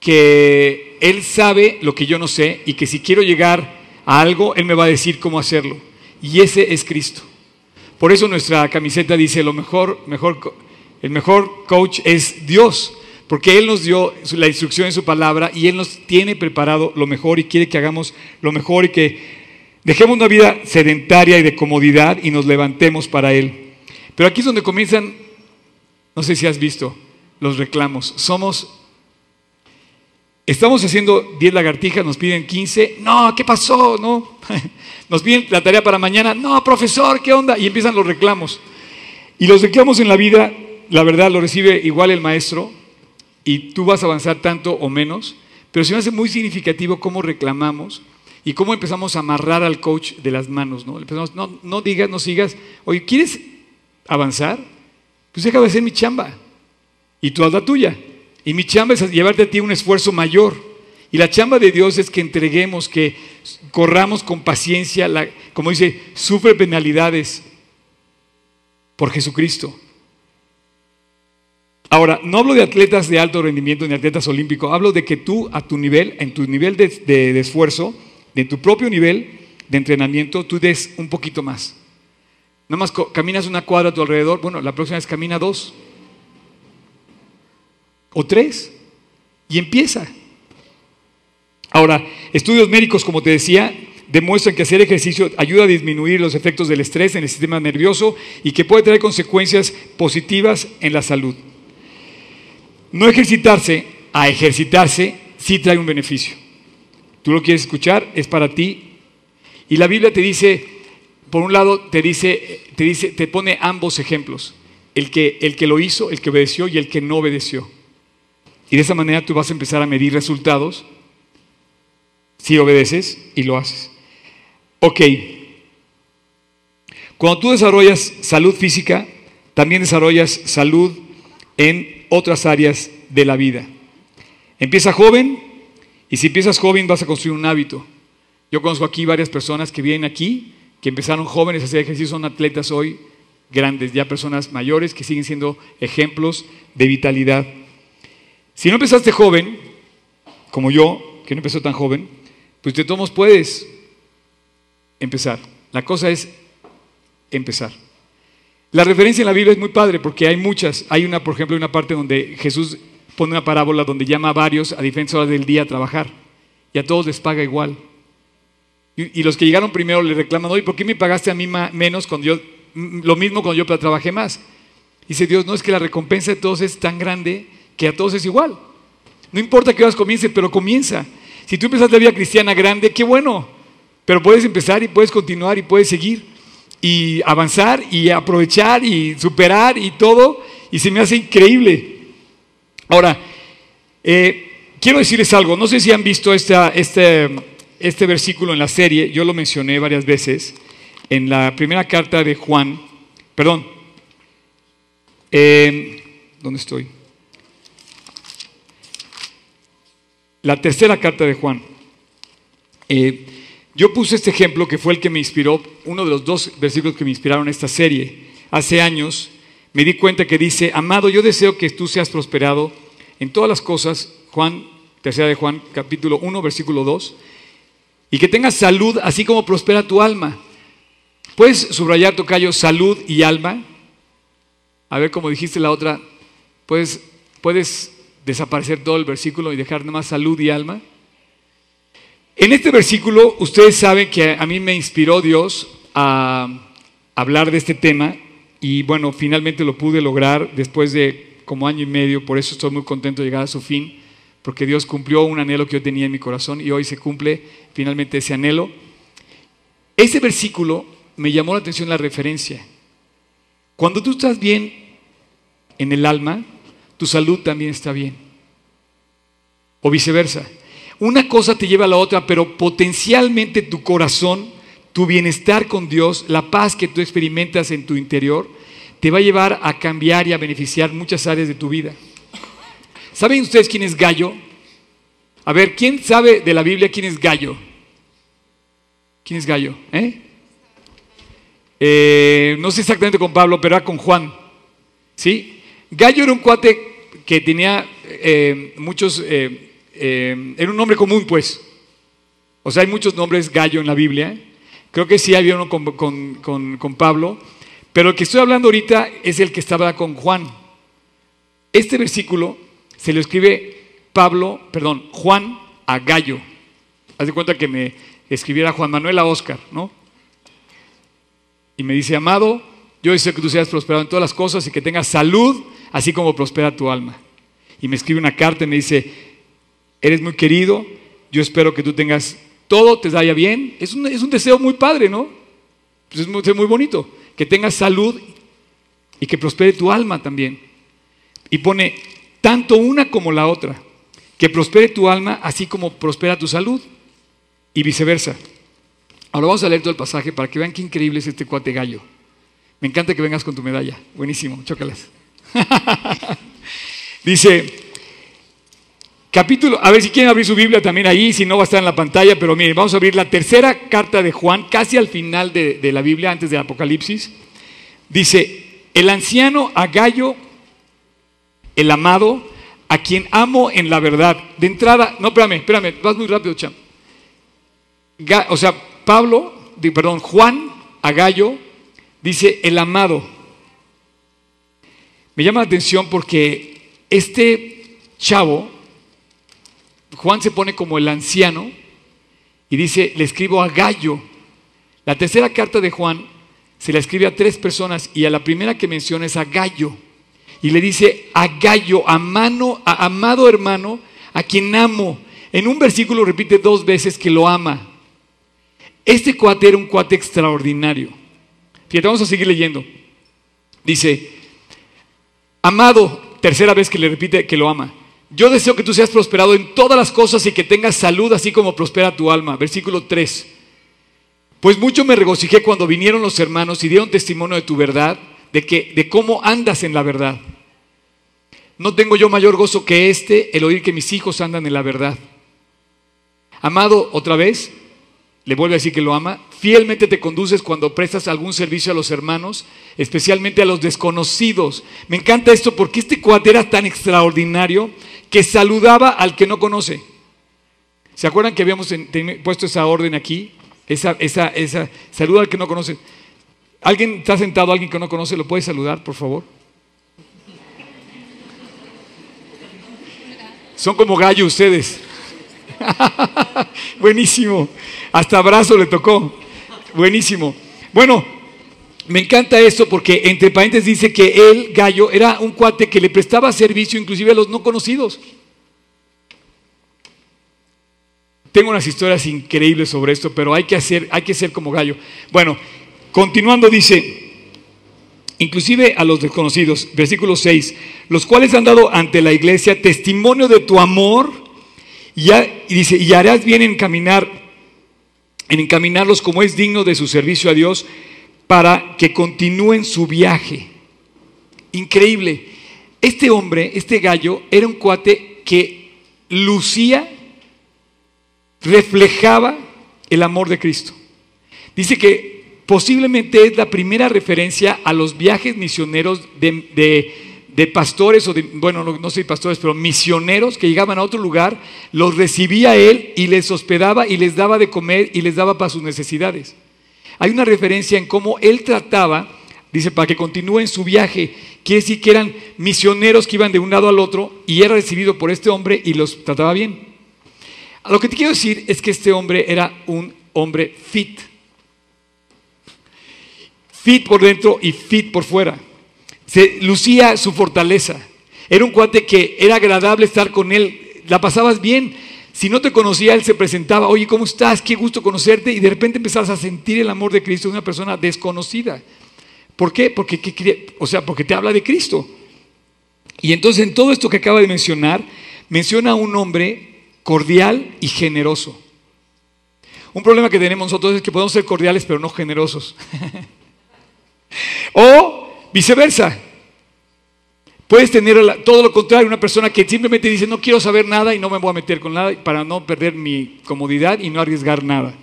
A: que él sabe lo que yo no sé y que si quiero llegar a algo, él me va a decir cómo hacerlo. Y ese es Cristo. Por eso nuestra camiseta dice, lo mejor, mejor, el mejor coach es Dios, porque Él nos dio la instrucción en su palabra y Él nos tiene preparado lo mejor y quiere que hagamos lo mejor y que Dejemos una vida sedentaria y de comodidad y nos levantemos para Él. Pero aquí es donde comienzan, no sé si has visto, los reclamos. Somos, estamos haciendo 10 lagartijas, nos piden 15. No, ¿qué pasó? No. Nos piden la tarea para mañana. No, profesor, ¿qué onda? Y empiezan los reclamos. Y los reclamos en la vida, la verdad, lo recibe igual el maestro y tú vas a avanzar tanto o menos. Pero se me hace muy significativo cómo reclamamos y cómo empezamos a amarrar al coach de las manos, ¿no? Empezamos, no, no digas, no sigas. Oye, ¿quieres avanzar? Pues deja de hacer mi chamba. Y tú haz la tuya. Y mi chamba es llevarte a ti un esfuerzo mayor. Y la chamba de Dios es que entreguemos, que corramos con paciencia, como dice, sufre penalidades por Jesucristo. Ahora, no hablo de atletas de alto rendimiento ni atletas olímpicos, hablo de que tú a tu nivel, en tu nivel de, de esfuerzo, de tu propio nivel de entrenamiento, tú des un poquito más. Nada más caminas una cuadra a tu alrededor, bueno, la próxima vez camina dos o tres y empieza. Ahora, estudios médicos, como te decía, demuestran que hacer ejercicio ayuda a disminuir los efectos del estrés en el sistema nervioso y que puede traer consecuencias positivas en la salud. No ejercitarse a ejercitarse sí trae un beneficio. Tú lo quieres escuchar, es para ti. Y la Biblia te dice, por un lado, te dice, te dice, te pone ambos ejemplos. El que, el que lo hizo, el que obedeció y el que no obedeció. Y de esa manera tú vas a empezar a medir resultados si obedeces y lo haces. Ok. Cuando tú desarrollas salud física, también desarrollas salud en otras áreas de la vida. Empieza joven y si empiezas joven vas a construir un hábito. Yo conozco aquí varias personas que vienen aquí, que empezaron jóvenes a hacer ejercicio, son atletas hoy grandes, ya personas mayores que siguen siendo ejemplos de vitalidad. Si no empezaste joven, como yo, que no empezó tan joven, pues de todos puedes empezar. La cosa es empezar. La referencia en la Biblia es muy padre porque hay muchas. Hay una, por ejemplo, una parte donde Jesús pone una parábola donde llama a varios a diferentes horas del día a trabajar y a todos les paga igual. Y, los que llegaron primero le reclaman, oye, ¿por qué me pagaste a mí menos cuando yo, lo mismo cuando yo trabajé más? Dice Dios, no es que la recompensa de todos es tan grande que a todos es igual. No importa que horas comience, pero comienza. Si tú empezaste la vida cristiana grande, qué bueno. Pero puedes empezar y puedes continuar y puedes seguir y avanzar y aprovechar y superar y todo. Y se me hace increíble. Ahora, eh, quiero decirles algo. No sé si han visto este, este versículo en la serie. Yo lo mencioné varias veces. En la primera carta de Juan. Perdón. Eh, ¿Dónde estoy? La tercera carta de Juan. Eh, yo puse este ejemplo que fue el que me inspiró, uno de los dos versículos que me inspiraron esta serie. Hace años me di cuenta que dice, amado, yo deseo que tú seas prosperado en todas las cosas, Juan, tercera de Juan, capítulo 1, versículo 2, y que tengas salud así como prospera tu alma. ¿Puedes subrayar, Tocayo, salud y alma? A ver, como dijiste la otra, ¿puedes, puedes desaparecer todo el versículo y dejar nada más salud y alma? En este versículo, ustedes saben que a mí me inspiró Dios a hablar de este tema y bueno, finalmente lo pude lograr después de como año y medio, por eso estoy muy contento de llegar a su fin, porque Dios cumplió un anhelo que yo tenía en mi corazón y hoy se cumple finalmente ese anhelo. Ese versículo me llamó la atención la referencia. Cuando tú estás bien en el alma, tu salud también está bien. O viceversa. Una cosa te lleva a la otra, pero potencialmente tu corazón, tu bienestar con Dios, la paz que tú experimentas en tu interior, te va a llevar a cambiar y a beneficiar muchas áreas de tu vida. ¿Saben ustedes quién es Gallo? A ver, ¿quién sabe de la Biblia quién es Gallo? ¿Quién es Gallo? ¿Eh? Eh, no sé exactamente con Pablo, pero con Juan. ¿Sí? Gallo era un cuate que tenía eh, muchos, eh, eh, era un nombre común pues. O sea, hay muchos nombres Gallo en la Biblia. Creo que sí había uno con, Pablo. Pero el que estoy hablando ahorita es el que estaba con Juan. Este versículo se lo escribe Pablo, perdón, Juan a Gallo. Haz de cuenta que me escribiera Juan Manuel a Oscar, ¿no? Y me dice, amado, yo deseo que tú seas prosperado en todas las cosas y que tengas salud así como prospera tu alma. Y me escribe una carta y me dice, eres muy querido, yo espero que tú tengas todo, te vaya bien. Es un, es un deseo muy padre, ¿no? Pues es un deseo muy bonito, que tengas salud y que prospere tu alma también. Y pone tanto una como la otra, que prospere tu alma así como prospera tu salud y viceversa. Ahora vamos a leer todo el pasaje para que vean qué increíble es este cuate gallo. Me encanta que vengas con tu medalla. Buenísimo, chócalas. Dice, capítulo, a ver si quieren abrir su Biblia también ahí, si no va a estar en la pantalla, pero miren, vamos a abrir la tercera carta de Juan, casi al final de, de la Biblia, antes del Apocalipsis. Dice, el anciano Agallo, el amado, a quien amo en la verdad. De entrada, no, espérame, espérame, vas muy rápido, cham. O sea, Pablo, perdón, Juan Agallo, dice el amado. Me llama la atención porque este chavo, Juan se pone como el anciano y dice, le escribo a Gallo. La tercera carta de Juan se la escribe a tres personas y a la primera que menciona es a Gallo. Y le dice a Gallo, a mano, a amado hermano, a quien amo. En un versículo repite dos veces que lo ama. Este cuate era un cuate extraordinario. Fíjate, vamos a seguir leyendo. Dice, amado, tercera vez que le repite que lo ama. Yo deseo que tú seas prosperado en todas las cosas y que tengas salud así como prospera tu alma. Versículo 3. Pues mucho me regocijé cuando vinieron los hermanos y dieron testimonio de tu verdad, de que de cómo andas en la verdad. No tengo yo mayor gozo que este, el oír que mis hijos andan en la verdad. Amado, otra vez, le vuelve a decir que lo ama, fielmente te conduces cuando prestas algún servicio a los hermanos, especialmente a los desconocidos. Me encanta esto porque este cuate era tan extraordinario que saludaba al que no conoce. ¿Se acuerdan que habíamos puesto esa orden aquí? Esa, esa, esa, saluda al que no conoce. ¿Alguien está sentado, alguien que no conoce, lo puede saludar, por favor? Son como gallo ustedes. Buenísimo. Hasta abrazo le tocó. Buenísimo. Bueno, me encanta esto porque entre paréntesis dice que él, Gallo, era un cuate que le prestaba servicio inclusive a los no conocidos. Tengo unas historias increíbles sobre esto, pero hay que hacer, hay que ser como Gallo. Bueno, continuando dice, inclusive a los desconocidos, versículo 6, los cuales han dado ante la iglesia testimonio de tu amor y, y dice, y harás bien en caminar, en encaminarlos como es digno de su servicio a Dios para que continúen su viaje. Increíble. Este hombre, este gallo, era un cuate que lucía, reflejaba el amor de Cristo. Dice que posiblemente es la primera referencia a los viajes misioneros de, pastores, o de, bueno, no, no sé pastores, pero misioneros que llegaban a otro lugar, los recibía él y les hospedaba y les daba de comer y les daba para sus necesidades. Hay una referencia en cómo él trataba, dice, para que continúen su viaje. Quiere decir que eran misioneros que iban de un lado al otro y era recibido por este hombre y los trataba bien. Lo que te quiero decir es que este hombre era un hombre fit. Fit por dentro y fit por fuera. Se lucía su fortaleza. Era un cuate que era agradable estar con él. La pasabas bien. Si no te conocía, él se presentaba, oye, ¿cómo estás? Qué gusto conocerte. Y de repente empezabas a sentir el amor de Cristo de una persona desconocida. ¿Por qué? Porque, o sea, porque te habla de Cristo. Y entonces en todo esto que acaba de mencionar, menciona a un hombre cordial y generoso. Un problema que tenemos nosotros es que podemos ser cordiales pero no generosos. o viceversa. Puedes tener todo lo contrario, una persona que simplemente dice no quiero saber nada y no me voy a meter con nada para no perder mi comodidad y no arriesgar nada.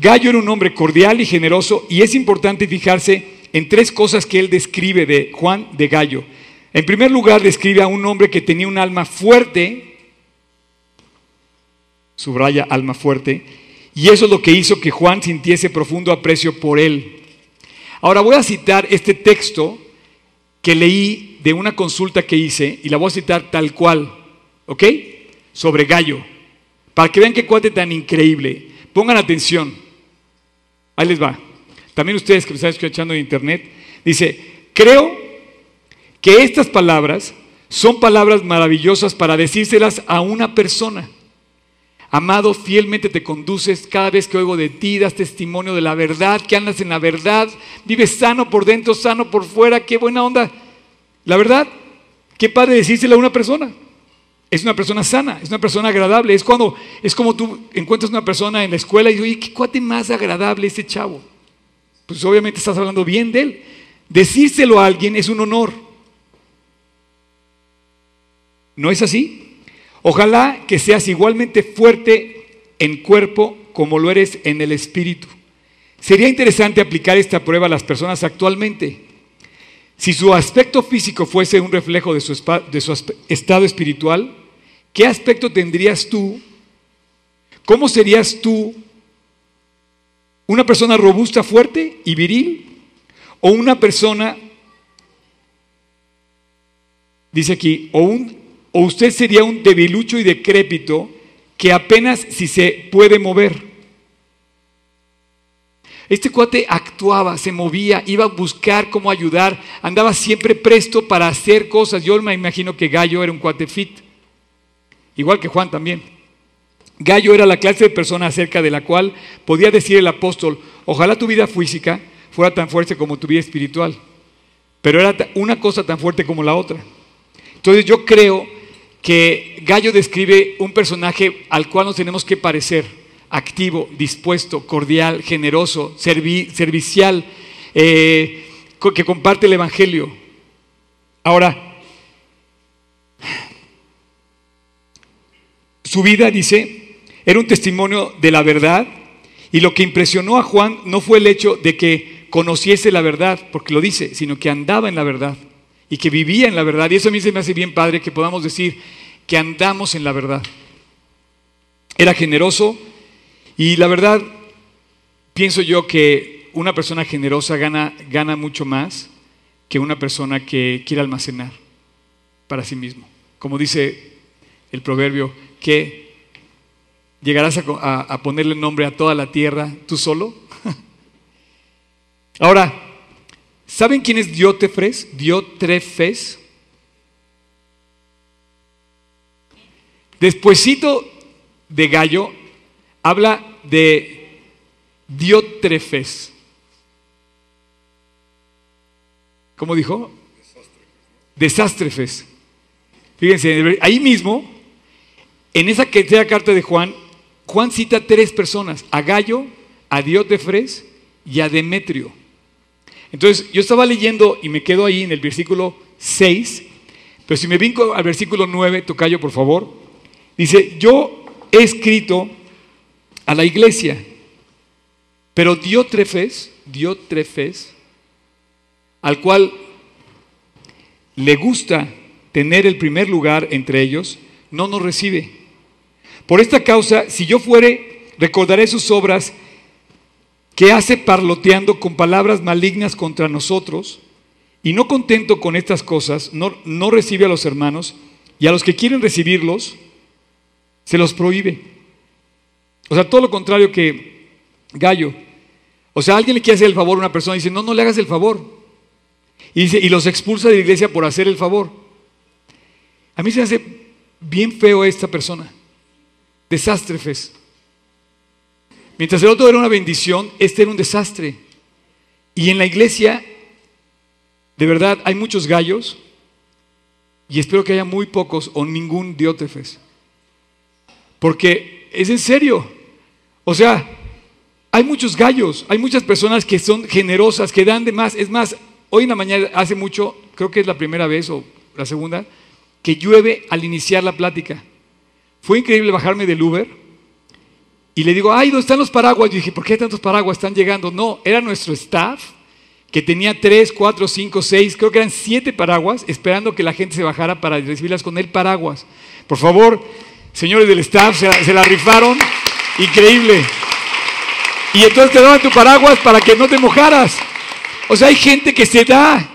A: Gallo era un hombre cordial y generoso y es importante fijarse en tres cosas que él describe de Juan de Gallo. En primer lugar, describe a un hombre que tenía un alma fuerte, subraya alma fuerte, y eso es lo que hizo que Juan sintiese profundo aprecio por él. Ahora voy a citar este texto que leí de una consulta que hice y la voy a citar tal cual, ¿ok? Sobre Gallo, para que vean qué cuate tan increíble. Pongan atención. Ahí les va. También ustedes que me están escuchando en internet, dice, creo que estas palabras son palabras maravillosas para decírselas a una persona. Amado, fielmente te conduces cada vez que oigo de ti, das testimonio de la verdad, que andas en la verdad, vives sano por dentro, sano por fuera, qué buena onda. La verdad, qué padre decírselo a una persona. Es una persona sana, es una persona agradable. Es cuando es como tú encuentras una persona en la escuela y dices, oye, qué cuate más agradable ese chavo. Pues obviamente estás hablando bien de él. Decírselo a alguien es un honor. ¿No es así? Ojalá que seas igualmente fuerte en cuerpo como lo eres en el espíritu. Sería interesante aplicar esta prueba a las personas actualmente. Si su aspecto físico fuese un reflejo de su, estado espiritual, ¿qué aspecto tendrías tú? ¿Cómo serías tú? ¿Una persona robusta, fuerte y viril? ¿O una persona, dice aquí, o un o usted sería un debilucho y decrépito que apenas si se puede mover. Este cuate actuaba, se movía, iba a buscar cómo ayudar, andaba siempre presto para hacer cosas. Yo me imagino que Gallo era un cuate fit, igual que Juan también. Gallo era la clase de persona acerca de la cual podía decir el apóstol, ojalá tu vida física fuera tan fuerte como tu vida espiritual, pero era una cosa tan fuerte como la otra. Entonces yo creo que Gallo describe un personaje al cual nos tenemos que parecer activo, dispuesto, cordial, generoso, servicial, eh, que comparte el Evangelio. Ahora, su vida, dice, era un testimonio de la verdad y lo que impresionó a Juan no fue el hecho de que conociese la verdad, porque lo dice, sino que andaba en la verdad y que vivía en la verdad. Y eso a mí se me hace bien padre que podamos decir que andamos en la verdad. Era generoso, y la verdad, pienso yo que una persona generosa gana, gana mucho más que una persona que quiere almacenar para sí mismo. Como dice el proverbio, que llegarás a, a ponerle nombre a toda la tierra tú solo. Ahora, ¿saben quién es Diótrefes? Diótrefes. Despuésito de Gallo, habla de Diótrefes. ¿Cómo dijo? Desástrefes. Fíjense, ahí mismo, en esa tercera carta de Juan, Juan cita tres personas, a Gallo, a Diótrefes y a Demetrio. Entonces, yo estaba leyendo y me quedo ahí en el versículo 6, pero si me vinco al versículo 9, tocayo, por favor, dice, yo he escrito a la iglesia. Pero Diótrefes, Diótrefes, al cual le gusta tener el primer lugar entre ellos, no nos recibe. Por esta causa, si yo fuere, recordaré sus obras que hace parloteando con palabras malignas contra nosotros, y no contento con estas cosas, no, no recibe a los hermanos, y a los que quieren recibirlos, se los prohíbe. O sea, todo lo contrario que Gallo. O sea, alguien le quiere hacer el favor a una persona y dice, no, no le hagas el favor. Y, dice, y los expulsa de la iglesia por hacer el favor. A mí se hace bien feo esta persona. Desastre. Mientras el otro era una bendición, este era un desastre. Y en la iglesia, de verdad, hay muchos gallos y espero que haya muy pocos o ningún diótrefes. Porque es en serio. O sea, hay muchos gallos, hay muchas personas que son generosas, que dan de más. Es más, hoy en la mañana, hace mucho, creo que es la primera vez o la segunda, que llueve al iniciar la plática. Fue increíble bajarme del Uber y le digo, ay, ¿dónde están los paraguas? Y dije, ¿por qué tantos paraguas están llegando? No, era nuestro staff que tenía tres, cuatro, cinco, seis, creo que eran siete paraguas, esperando que la gente se bajara para recibirlas con el paraguas. Por favor, señores del staff, se se la rifaron. Increíble. Y entonces te daban tu paraguas para que no te mojaras. O sea, hay gente que se da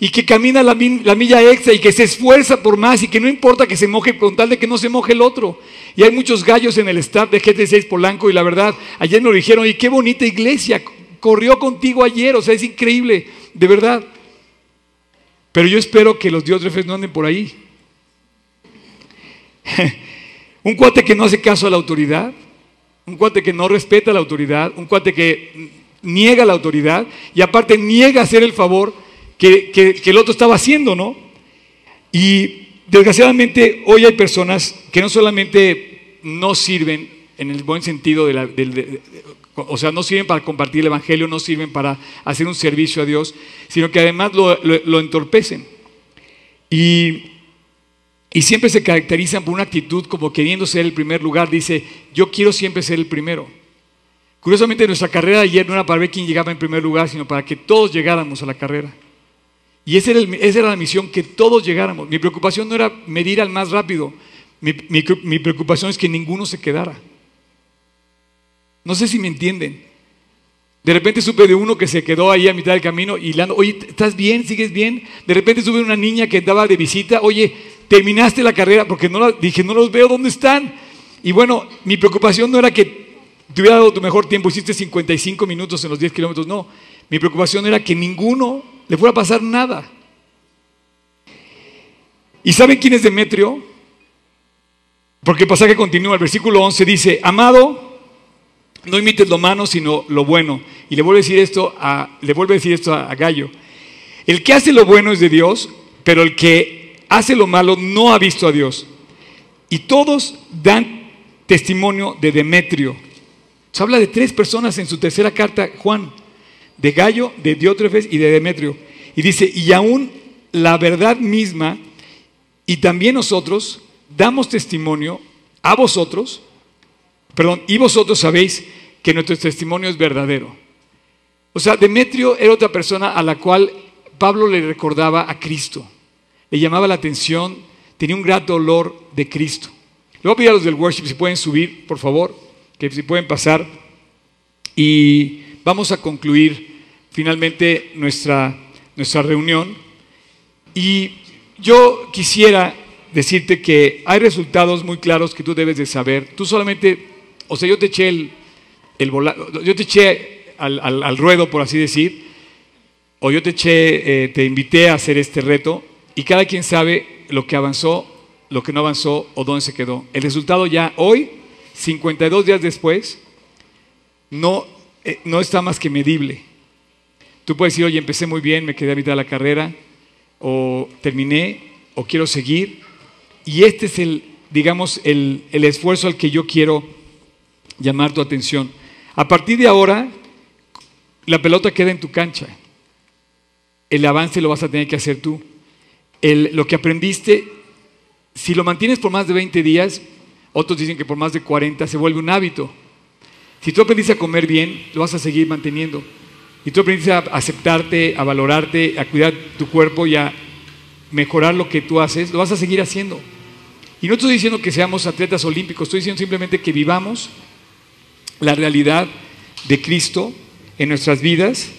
A: y que camina la, milla extra y que se esfuerza por más y que no importa que se moje con tal de que no se moje el otro. Y hay muchos gallos en el staff de GT6 Polanco y la verdad, ayer lo dijeron, y qué bonita iglesia, corrió contigo ayer, o sea, es increíble, de verdad. Pero yo espero que los diótrefes no anden por ahí. Un cuate que no hace caso a la autoridad, un cuate que no respeta la autoridad, un cuate que niega la autoridad y aparte niega hacer el favor que, el otro estaba haciendo, ¿no? Y desgraciadamente hoy hay personas que no solamente no sirven en el buen sentido de la, o sea, no sirven para compartir el Evangelio, no sirven para hacer un servicio a Dios, sino que además lo, lo entorpecen. Y y siempre se caracterizan por una actitud como queriendo ser el primer lugar. Dice, yo quiero siempre ser el primero. Curiosamente, nuestra carrera de ayer no era para ver quién llegaba en primer lugar, sino para que todos llegáramos a la carrera. Y esa era, la misión, que todos llegáramos. Mi preocupación no era medir al más rápido. Mi, preocupación es que ninguno se quedara. No sé si me entienden. De repente supe de uno que se quedó ahí a mitad del camino y le ando, oye, ¿estás bien? ¿Sigues bien? De repente supe de una niña que estaba de visita, oye, terminaste la carrera porque no la, dije, no los veo, ¿dónde están? Y bueno, mi preocupación no era que te hubiera dado tu mejor tiempo, hiciste 55 minutos en los 10 kilómetros, no. Mi preocupación era que ninguno le fuera a pasar nada. ¿Y saben quién es Demetrio? Porque el pasaje continúa, el versículo 11 dice, amado, no imites lo malo, sino lo bueno. Y le vuelve a decir esto a, le vuelve a, decir esto a Gallo. El que hace lo bueno es de Dios, pero el que hace lo malo no ha visto a Dios. Y todos dan testimonio de Demetrio. Se habla de tres personas en su tercera carta, Juan, de Gallo, de Diótrefes y de Demetrio. Y dice, y aún la verdad misma, y también nosotros damos testimonio a vosotros, perdón, y vosotros sabéis que nuestro testimonio es verdadero. O sea, Demetrio era otra persona a la cual Pablo le recordaba a Cristo, le llamaba la atención, tenía un gran dolor de Cristo. Le voy a a los del worship si pueden subir, por favor, que si pueden pasar. Y vamos a concluir finalmente nuestra, nuestra reunión. Y yo quisiera decirte que hay resultados muy claros que tú debes de saber. Tú solamente, o sea, yo te eché el, el yo te eché al, al, ruedo, por así decir, o yo te eché, eh, te invité a hacer este reto, y cada quien sabe lo que avanzó, lo que no avanzó o dónde se quedó. El resultado ya hoy, 52 días después, no, eh, no está más que medible. Tú puedes decir, oye, empecé muy bien, me quedé a mitad de la carrera, o terminé, o quiero seguir, y este es el, digamos, el, esfuerzo al que yo quiero llamar tu atención. A partir de ahora, la pelota queda en tu cancha. El avance lo vas a tener que hacer tú. lo que aprendiste, si lo mantienes por más de 20 días, otros dicen que por más de 40 se vuelve un hábito. Si tú aprendiste a comer bien, lo vas a seguir manteniendo. Y tú aprendiste a aceptarte, a valorarte, a cuidar tu cuerpo y a mejorar lo que tú haces, lo vas a seguir haciendo. Y no estoy diciendo que seamos atletas olímpicos, estoy diciendo simplemente que vivamos la realidad de Cristo en nuestras vidas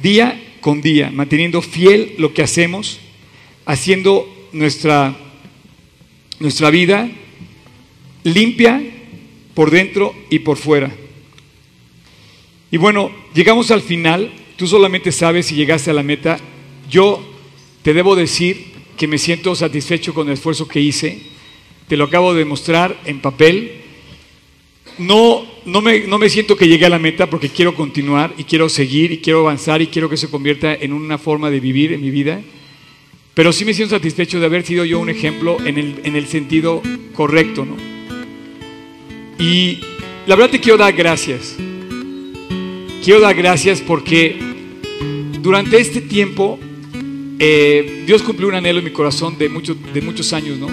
A: día con día, manteniendo fiel lo que hacemos, haciendo nuestra, nuestra vida limpia por dentro y por fuera. Y bueno, llegamos al final, tú solamente sabes si llegaste a la meta, yo te debo decir que me siento satisfecho con el esfuerzo que hice, te lo acabo de mostrar en papel. No, no, me, no me siento que llegue a la meta porque quiero continuar y quiero seguir y quiero avanzar y quiero que se convierta en una forma de vivir en mi vida. Pero sí me siento satisfecho de haber sido yo un ejemplo en el, en el sentido correcto, ¿no? Y la verdad te quiero dar gracias. Quiero dar gracias porque durante este tiempo eh, Dios cumplió un anhelo en mi corazón de, muchos de muchos años, ¿no?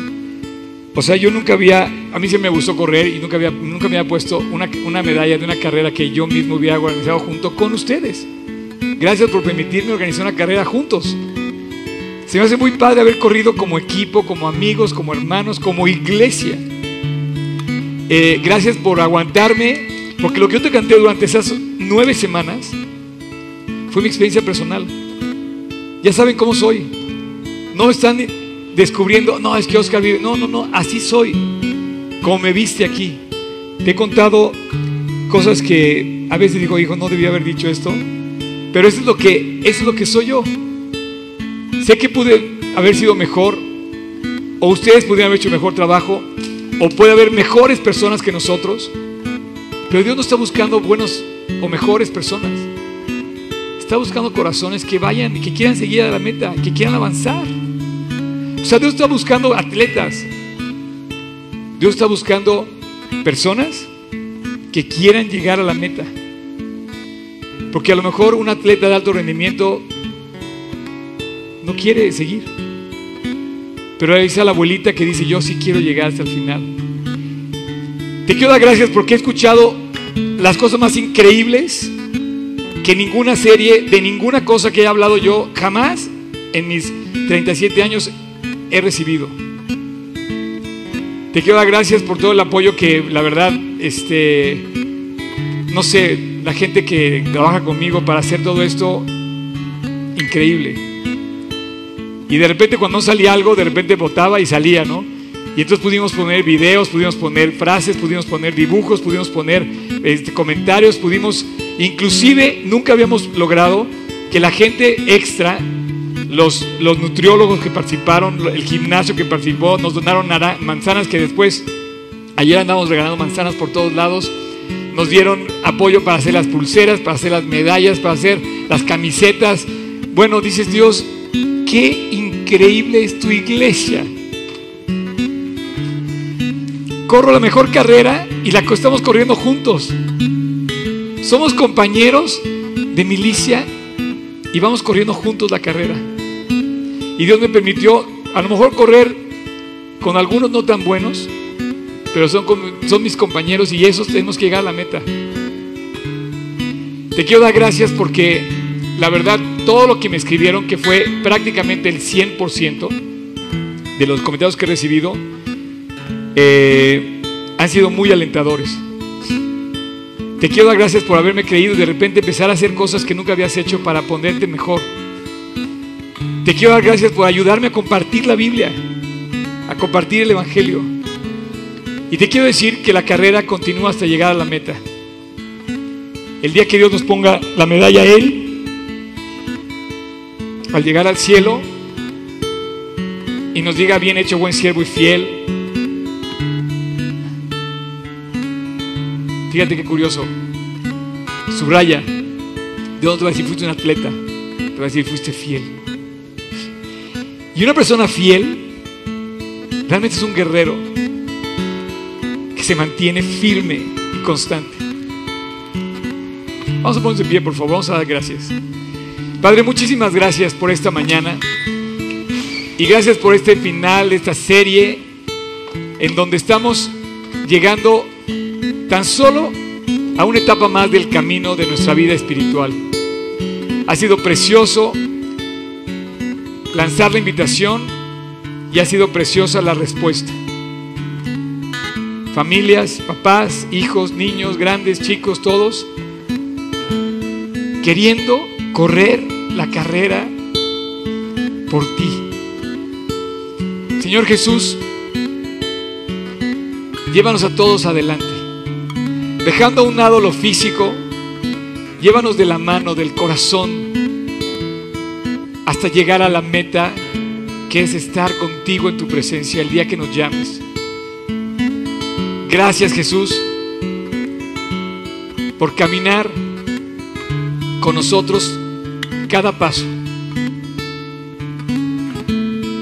A: O sea, yo nunca había, a mí se me gustó correr y nunca, había, nunca me había puesto una, una medalla de una carrera que yo mismo hubiera organizado junto con ustedes. Gracias por permitirme organizar una carrera juntos. Se me hace muy padre haber corrido como equipo, como amigos, como hermanos, como iglesia. Eh, gracias por aguantarme, porque lo que yo te canté durante esas nueve semanas fue mi experiencia personal. Ya saben cómo soy. No están descubriendo, no, es que Oscar vive. No, no, no, así soy. Como me viste aquí. Te he contado cosas que a veces digo, hijo, no debía haber dicho esto. Pero eso es lo que, eso es lo que soy yo. Sé que pude haber sido mejor, o ustedes pudieran haber hecho mejor trabajo, o puede haber mejores personas que nosotros. Pero Dios no está buscando buenos o mejores personas. Está buscando corazones que vayan que quieran seguir a la meta, que quieran avanzar. O sea, Dios está buscando atletas. Dios está buscando personas que quieran llegar a la meta. Porque a lo mejor un atleta de alto rendimiento no quiere seguir. Pero ahí está la abuelita que dice, yo sí quiero llegar hasta el final. Te quiero dar gracias porque he escuchado las cosas más increíbles que ninguna serie, de ninguna cosa que he hablado yo jamás en mis 37 años he recibido. Te quiero dar gracias por todo el apoyo que la verdad, este, no sé, la gente que trabaja conmigo para hacer todo esto, increíble. Y de repente cuando salía algo, de repente votaba y salía, ¿no? Y entonces pudimos poner videos, pudimos poner frases, pudimos poner dibujos, pudimos poner este, comentarios, pudimos, inclusive nunca habíamos logrado que la gente extra, los, los nutriólogos que participaron, el gimnasio que participó, nos donaron manzanas que después, ayer andamos regalando manzanas por todos lados, nos dieron apoyo para hacer las pulseras, para hacer las medallas, para hacer las camisetas. Bueno, dices Dios, qué increíble es tu iglesia corro la mejor carrera y la estamos corriendo juntos. Somos compañeros de milicia y vamos corriendo juntos la carrera. Y Dios me permitió a lo mejor correr con algunos no tan buenos, pero son, son mis compañeros y esos tenemos que llegar a la meta. Te quiero dar gracias porque la verdad todo lo que me escribieron, que fue prácticamente el 100% de los comentarios que he recibido, eh, han sido muy alentadores. Te quiero dar gracias por haberme creído y de repente empezar a hacer cosas que nunca habías hecho para ponerte mejor. Te quiero dar gracias por ayudarme a compartir la Biblia, a compartir el Evangelio. Y te quiero decir que la carrera continúa hasta llegar a la meta. El día que Dios nos ponga la medalla a Él, al llegar al cielo, y nos diga, bien hecho, buen siervo y fiel, Fíjate qué curioso. Subraya. Dónde te va a decir fuiste un atleta. Te va a decir fuiste fiel. Y una persona fiel realmente es un guerrero que se mantiene firme y constante. Vamos a ponernos de pie, por favor. Vamos a dar gracias. Padre, muchísimas gracias por esta mañana. Y gracias por este final de esta serie en donde estamos llegando tan solo a una etapa más del camino de nuestra vida espiritual. Ha sido precioso lanzar la invitación y ha sido preciosa la respuesta. Familias, papás, hijos, niños, grandes, chicos, todos, queriendo correr la carrera por ti. Señor Jesús, llévanos a todos adelante. Dejando a un lado lo físico, llévanos de la mano, del corazón, hasta llegar a la meta que es estar contigo en tu presencia el día que nos llames. Gracias Jesús por caminar con nosotros cada paso.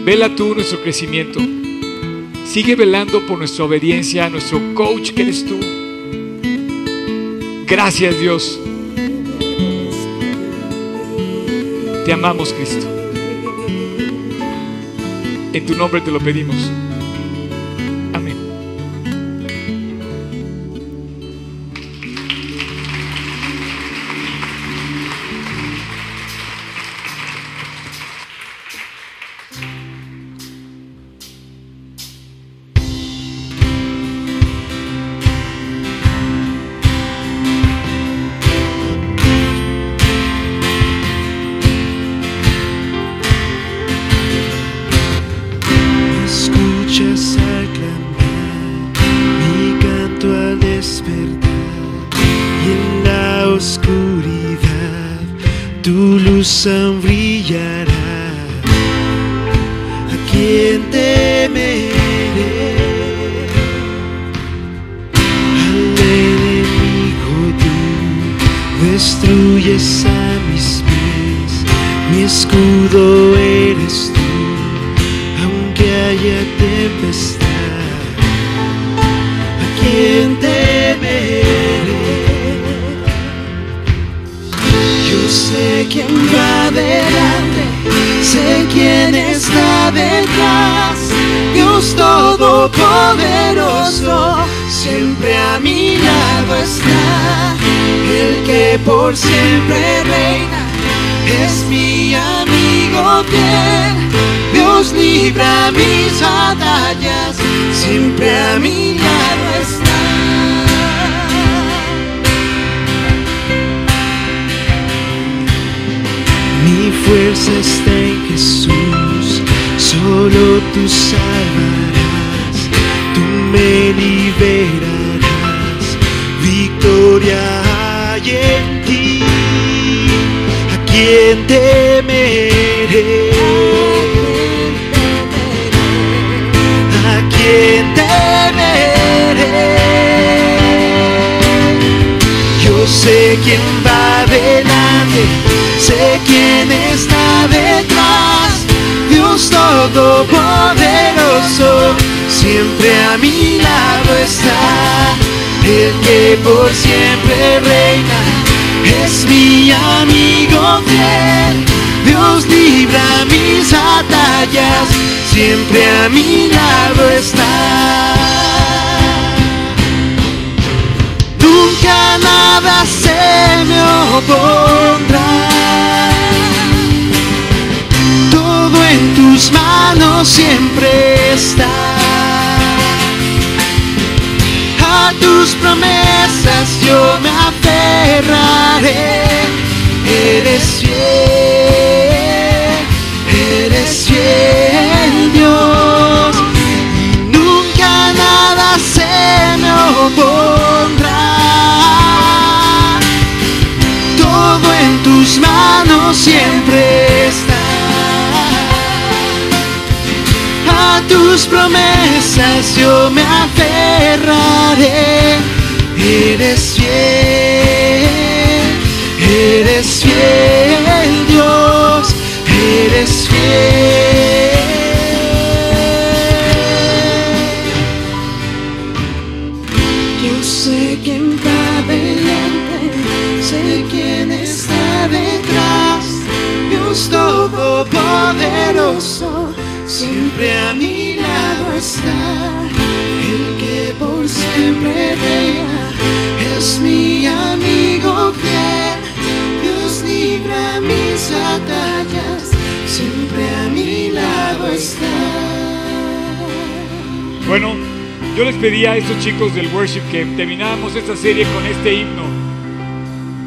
A: Vela tú nuestro crecimiento. Sigue velando por nuestra obediencia, nuestro coach que eres tú. Gracias Dios. Te amamos Cristo. En tu nombre te lo pedimos.
C: Temeré? ¿A quién temeré? Yo sé quién va delante, sé quién está detrás. Dios Todopoderoso, siempre a mi lado está. El que por siempre reina es mi amigo fiel. Dios libra mis batallas, siempre a mi lado está. Nunca nada se me opondrá. Todo en tus manos siempre está. Tus promesas yo me aferraré. Eres fiel, eres fiel Dios. Y nunca nada se me opondrá. Todo en tus manos siempre tus promesas yo me aferraré. Eres fiel, eres fiel Dios, eres fiel. Yo sé quién va delante, sé quién está detrás. Dios Todopoderoso, siempre a lado está. El que por siempre reina es mi amigo fiel. Dios libra mis batallas, siempre a mi lado está.
A: Bueno, yo les pedí a estos chicos del worship que termináramos esta serie con este himno.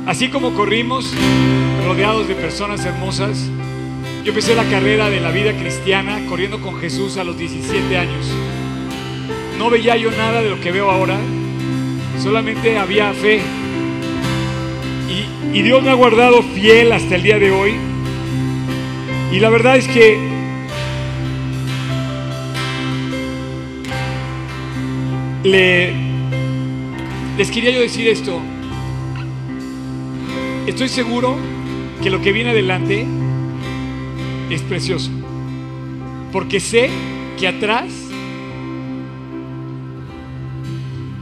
A: Así como corrimos rodeados de personas hermosas, yo empecé la carrera de la vida cristiana corriendo con Jesús a los 17 años. No veía yo nada de lo que veo ahora, solamente había fe. Y, Dios me ha guardado fiel hasta el día de hoy. Y la verdad es que le, les quería yo decir esto. Estoy seguro que lo que viene adelante es precioso. Porque sé que atrás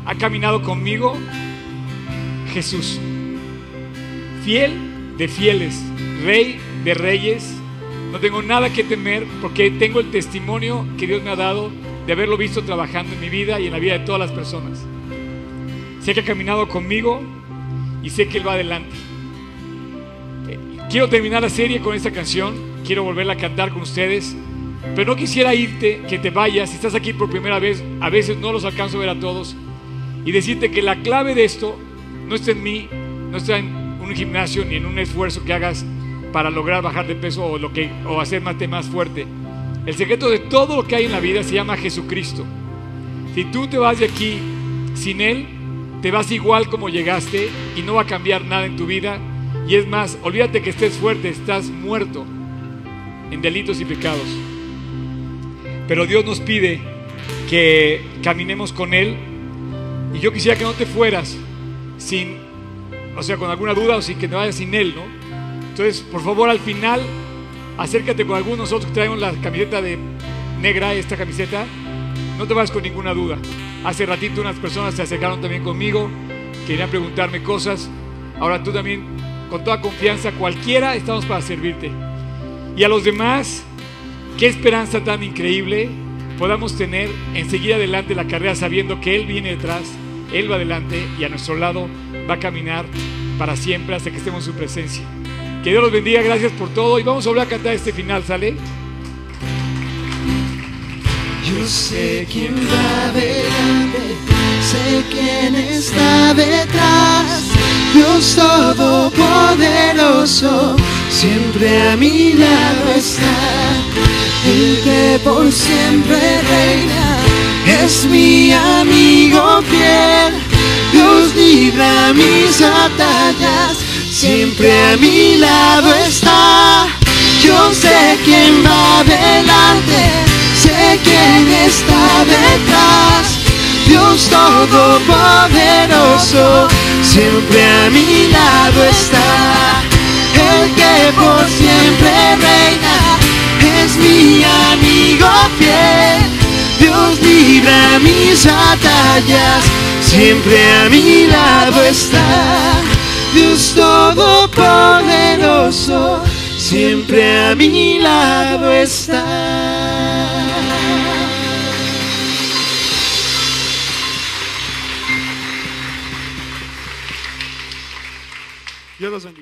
A: ha caminado conmigo Jesús. Fiel de fieles, rey de reyes. No tengo nada que temer porque tengo el testimonio que Dios me ha dado de haberlo visto trabajando en mi vida y en la vida de todas las personas. Sé que ha caminado conmigo y sé que Él va adelante. Eh, Quiero terminar la serie con esta canción, quiero volverla a cantar con ustedes, pero no quisiera irte, que te vayas, si estás aquí por primera vez, a veces no los alcanzo a ver a todos, y decirte que la clave de esto no está en mí, no está en un gimnasio ni en un esfuerzo que hagas para lograr bajar de peso o, lo que, o hacerte más fuerte. El secreto de todo lo que hay en la vida se llama Jesucristo. Si tú te vas de aquí sin Él, te vas igual como llegaste y no va a cambiar nada en tu vida. Y es más, olvídate que estés fuerte, estás muerto en delitos y pecados. Pero Dios nos pide que caminemos con Él. Y yo quisiera que no te fueras sin, o sea, con alguna duda o sin que te vayas sin Él, ¿no? Entonces, por favor, al final, acércate con algunos nosotros que traemos la camiseta de negra, esta camiseta. No te vayas con ninguna duda. Hace ratito unas personas se acercaron también conmigo, querían preguntarme cosas. Ahora tú también, con toda confianza, cualquiera, estamos para servirte. Y a los demás, qué esperanza tan increíble podamos tener en seguir adelante la carrera sabiendo que Él viene detrás, Él va adelante y a nuestro lado va a caminar para siempre hasta que estemos en su presencia. Que Dios los bendiga, gracias por todo y vamos a volver a cantar este final, ¿sale?
C: Yo sé quién va delante, sé quién está detrás. Dios Todopoderoso, siempre a mi lado está. El que por siempre reina, es mi amigo fiel. Dios libra mis batallas, siempre a mi lado está. Yo sé quién va adelante, sé quién está detrás. Dios Todopoderoso, siempre a mi lado está. El que por siempre reina, es mi amigo fiel. Dios libra mis batallas, siempre a mi lado está. Dios Todopoderoso, siempre a mi lado está.
B: Dios los bendiga.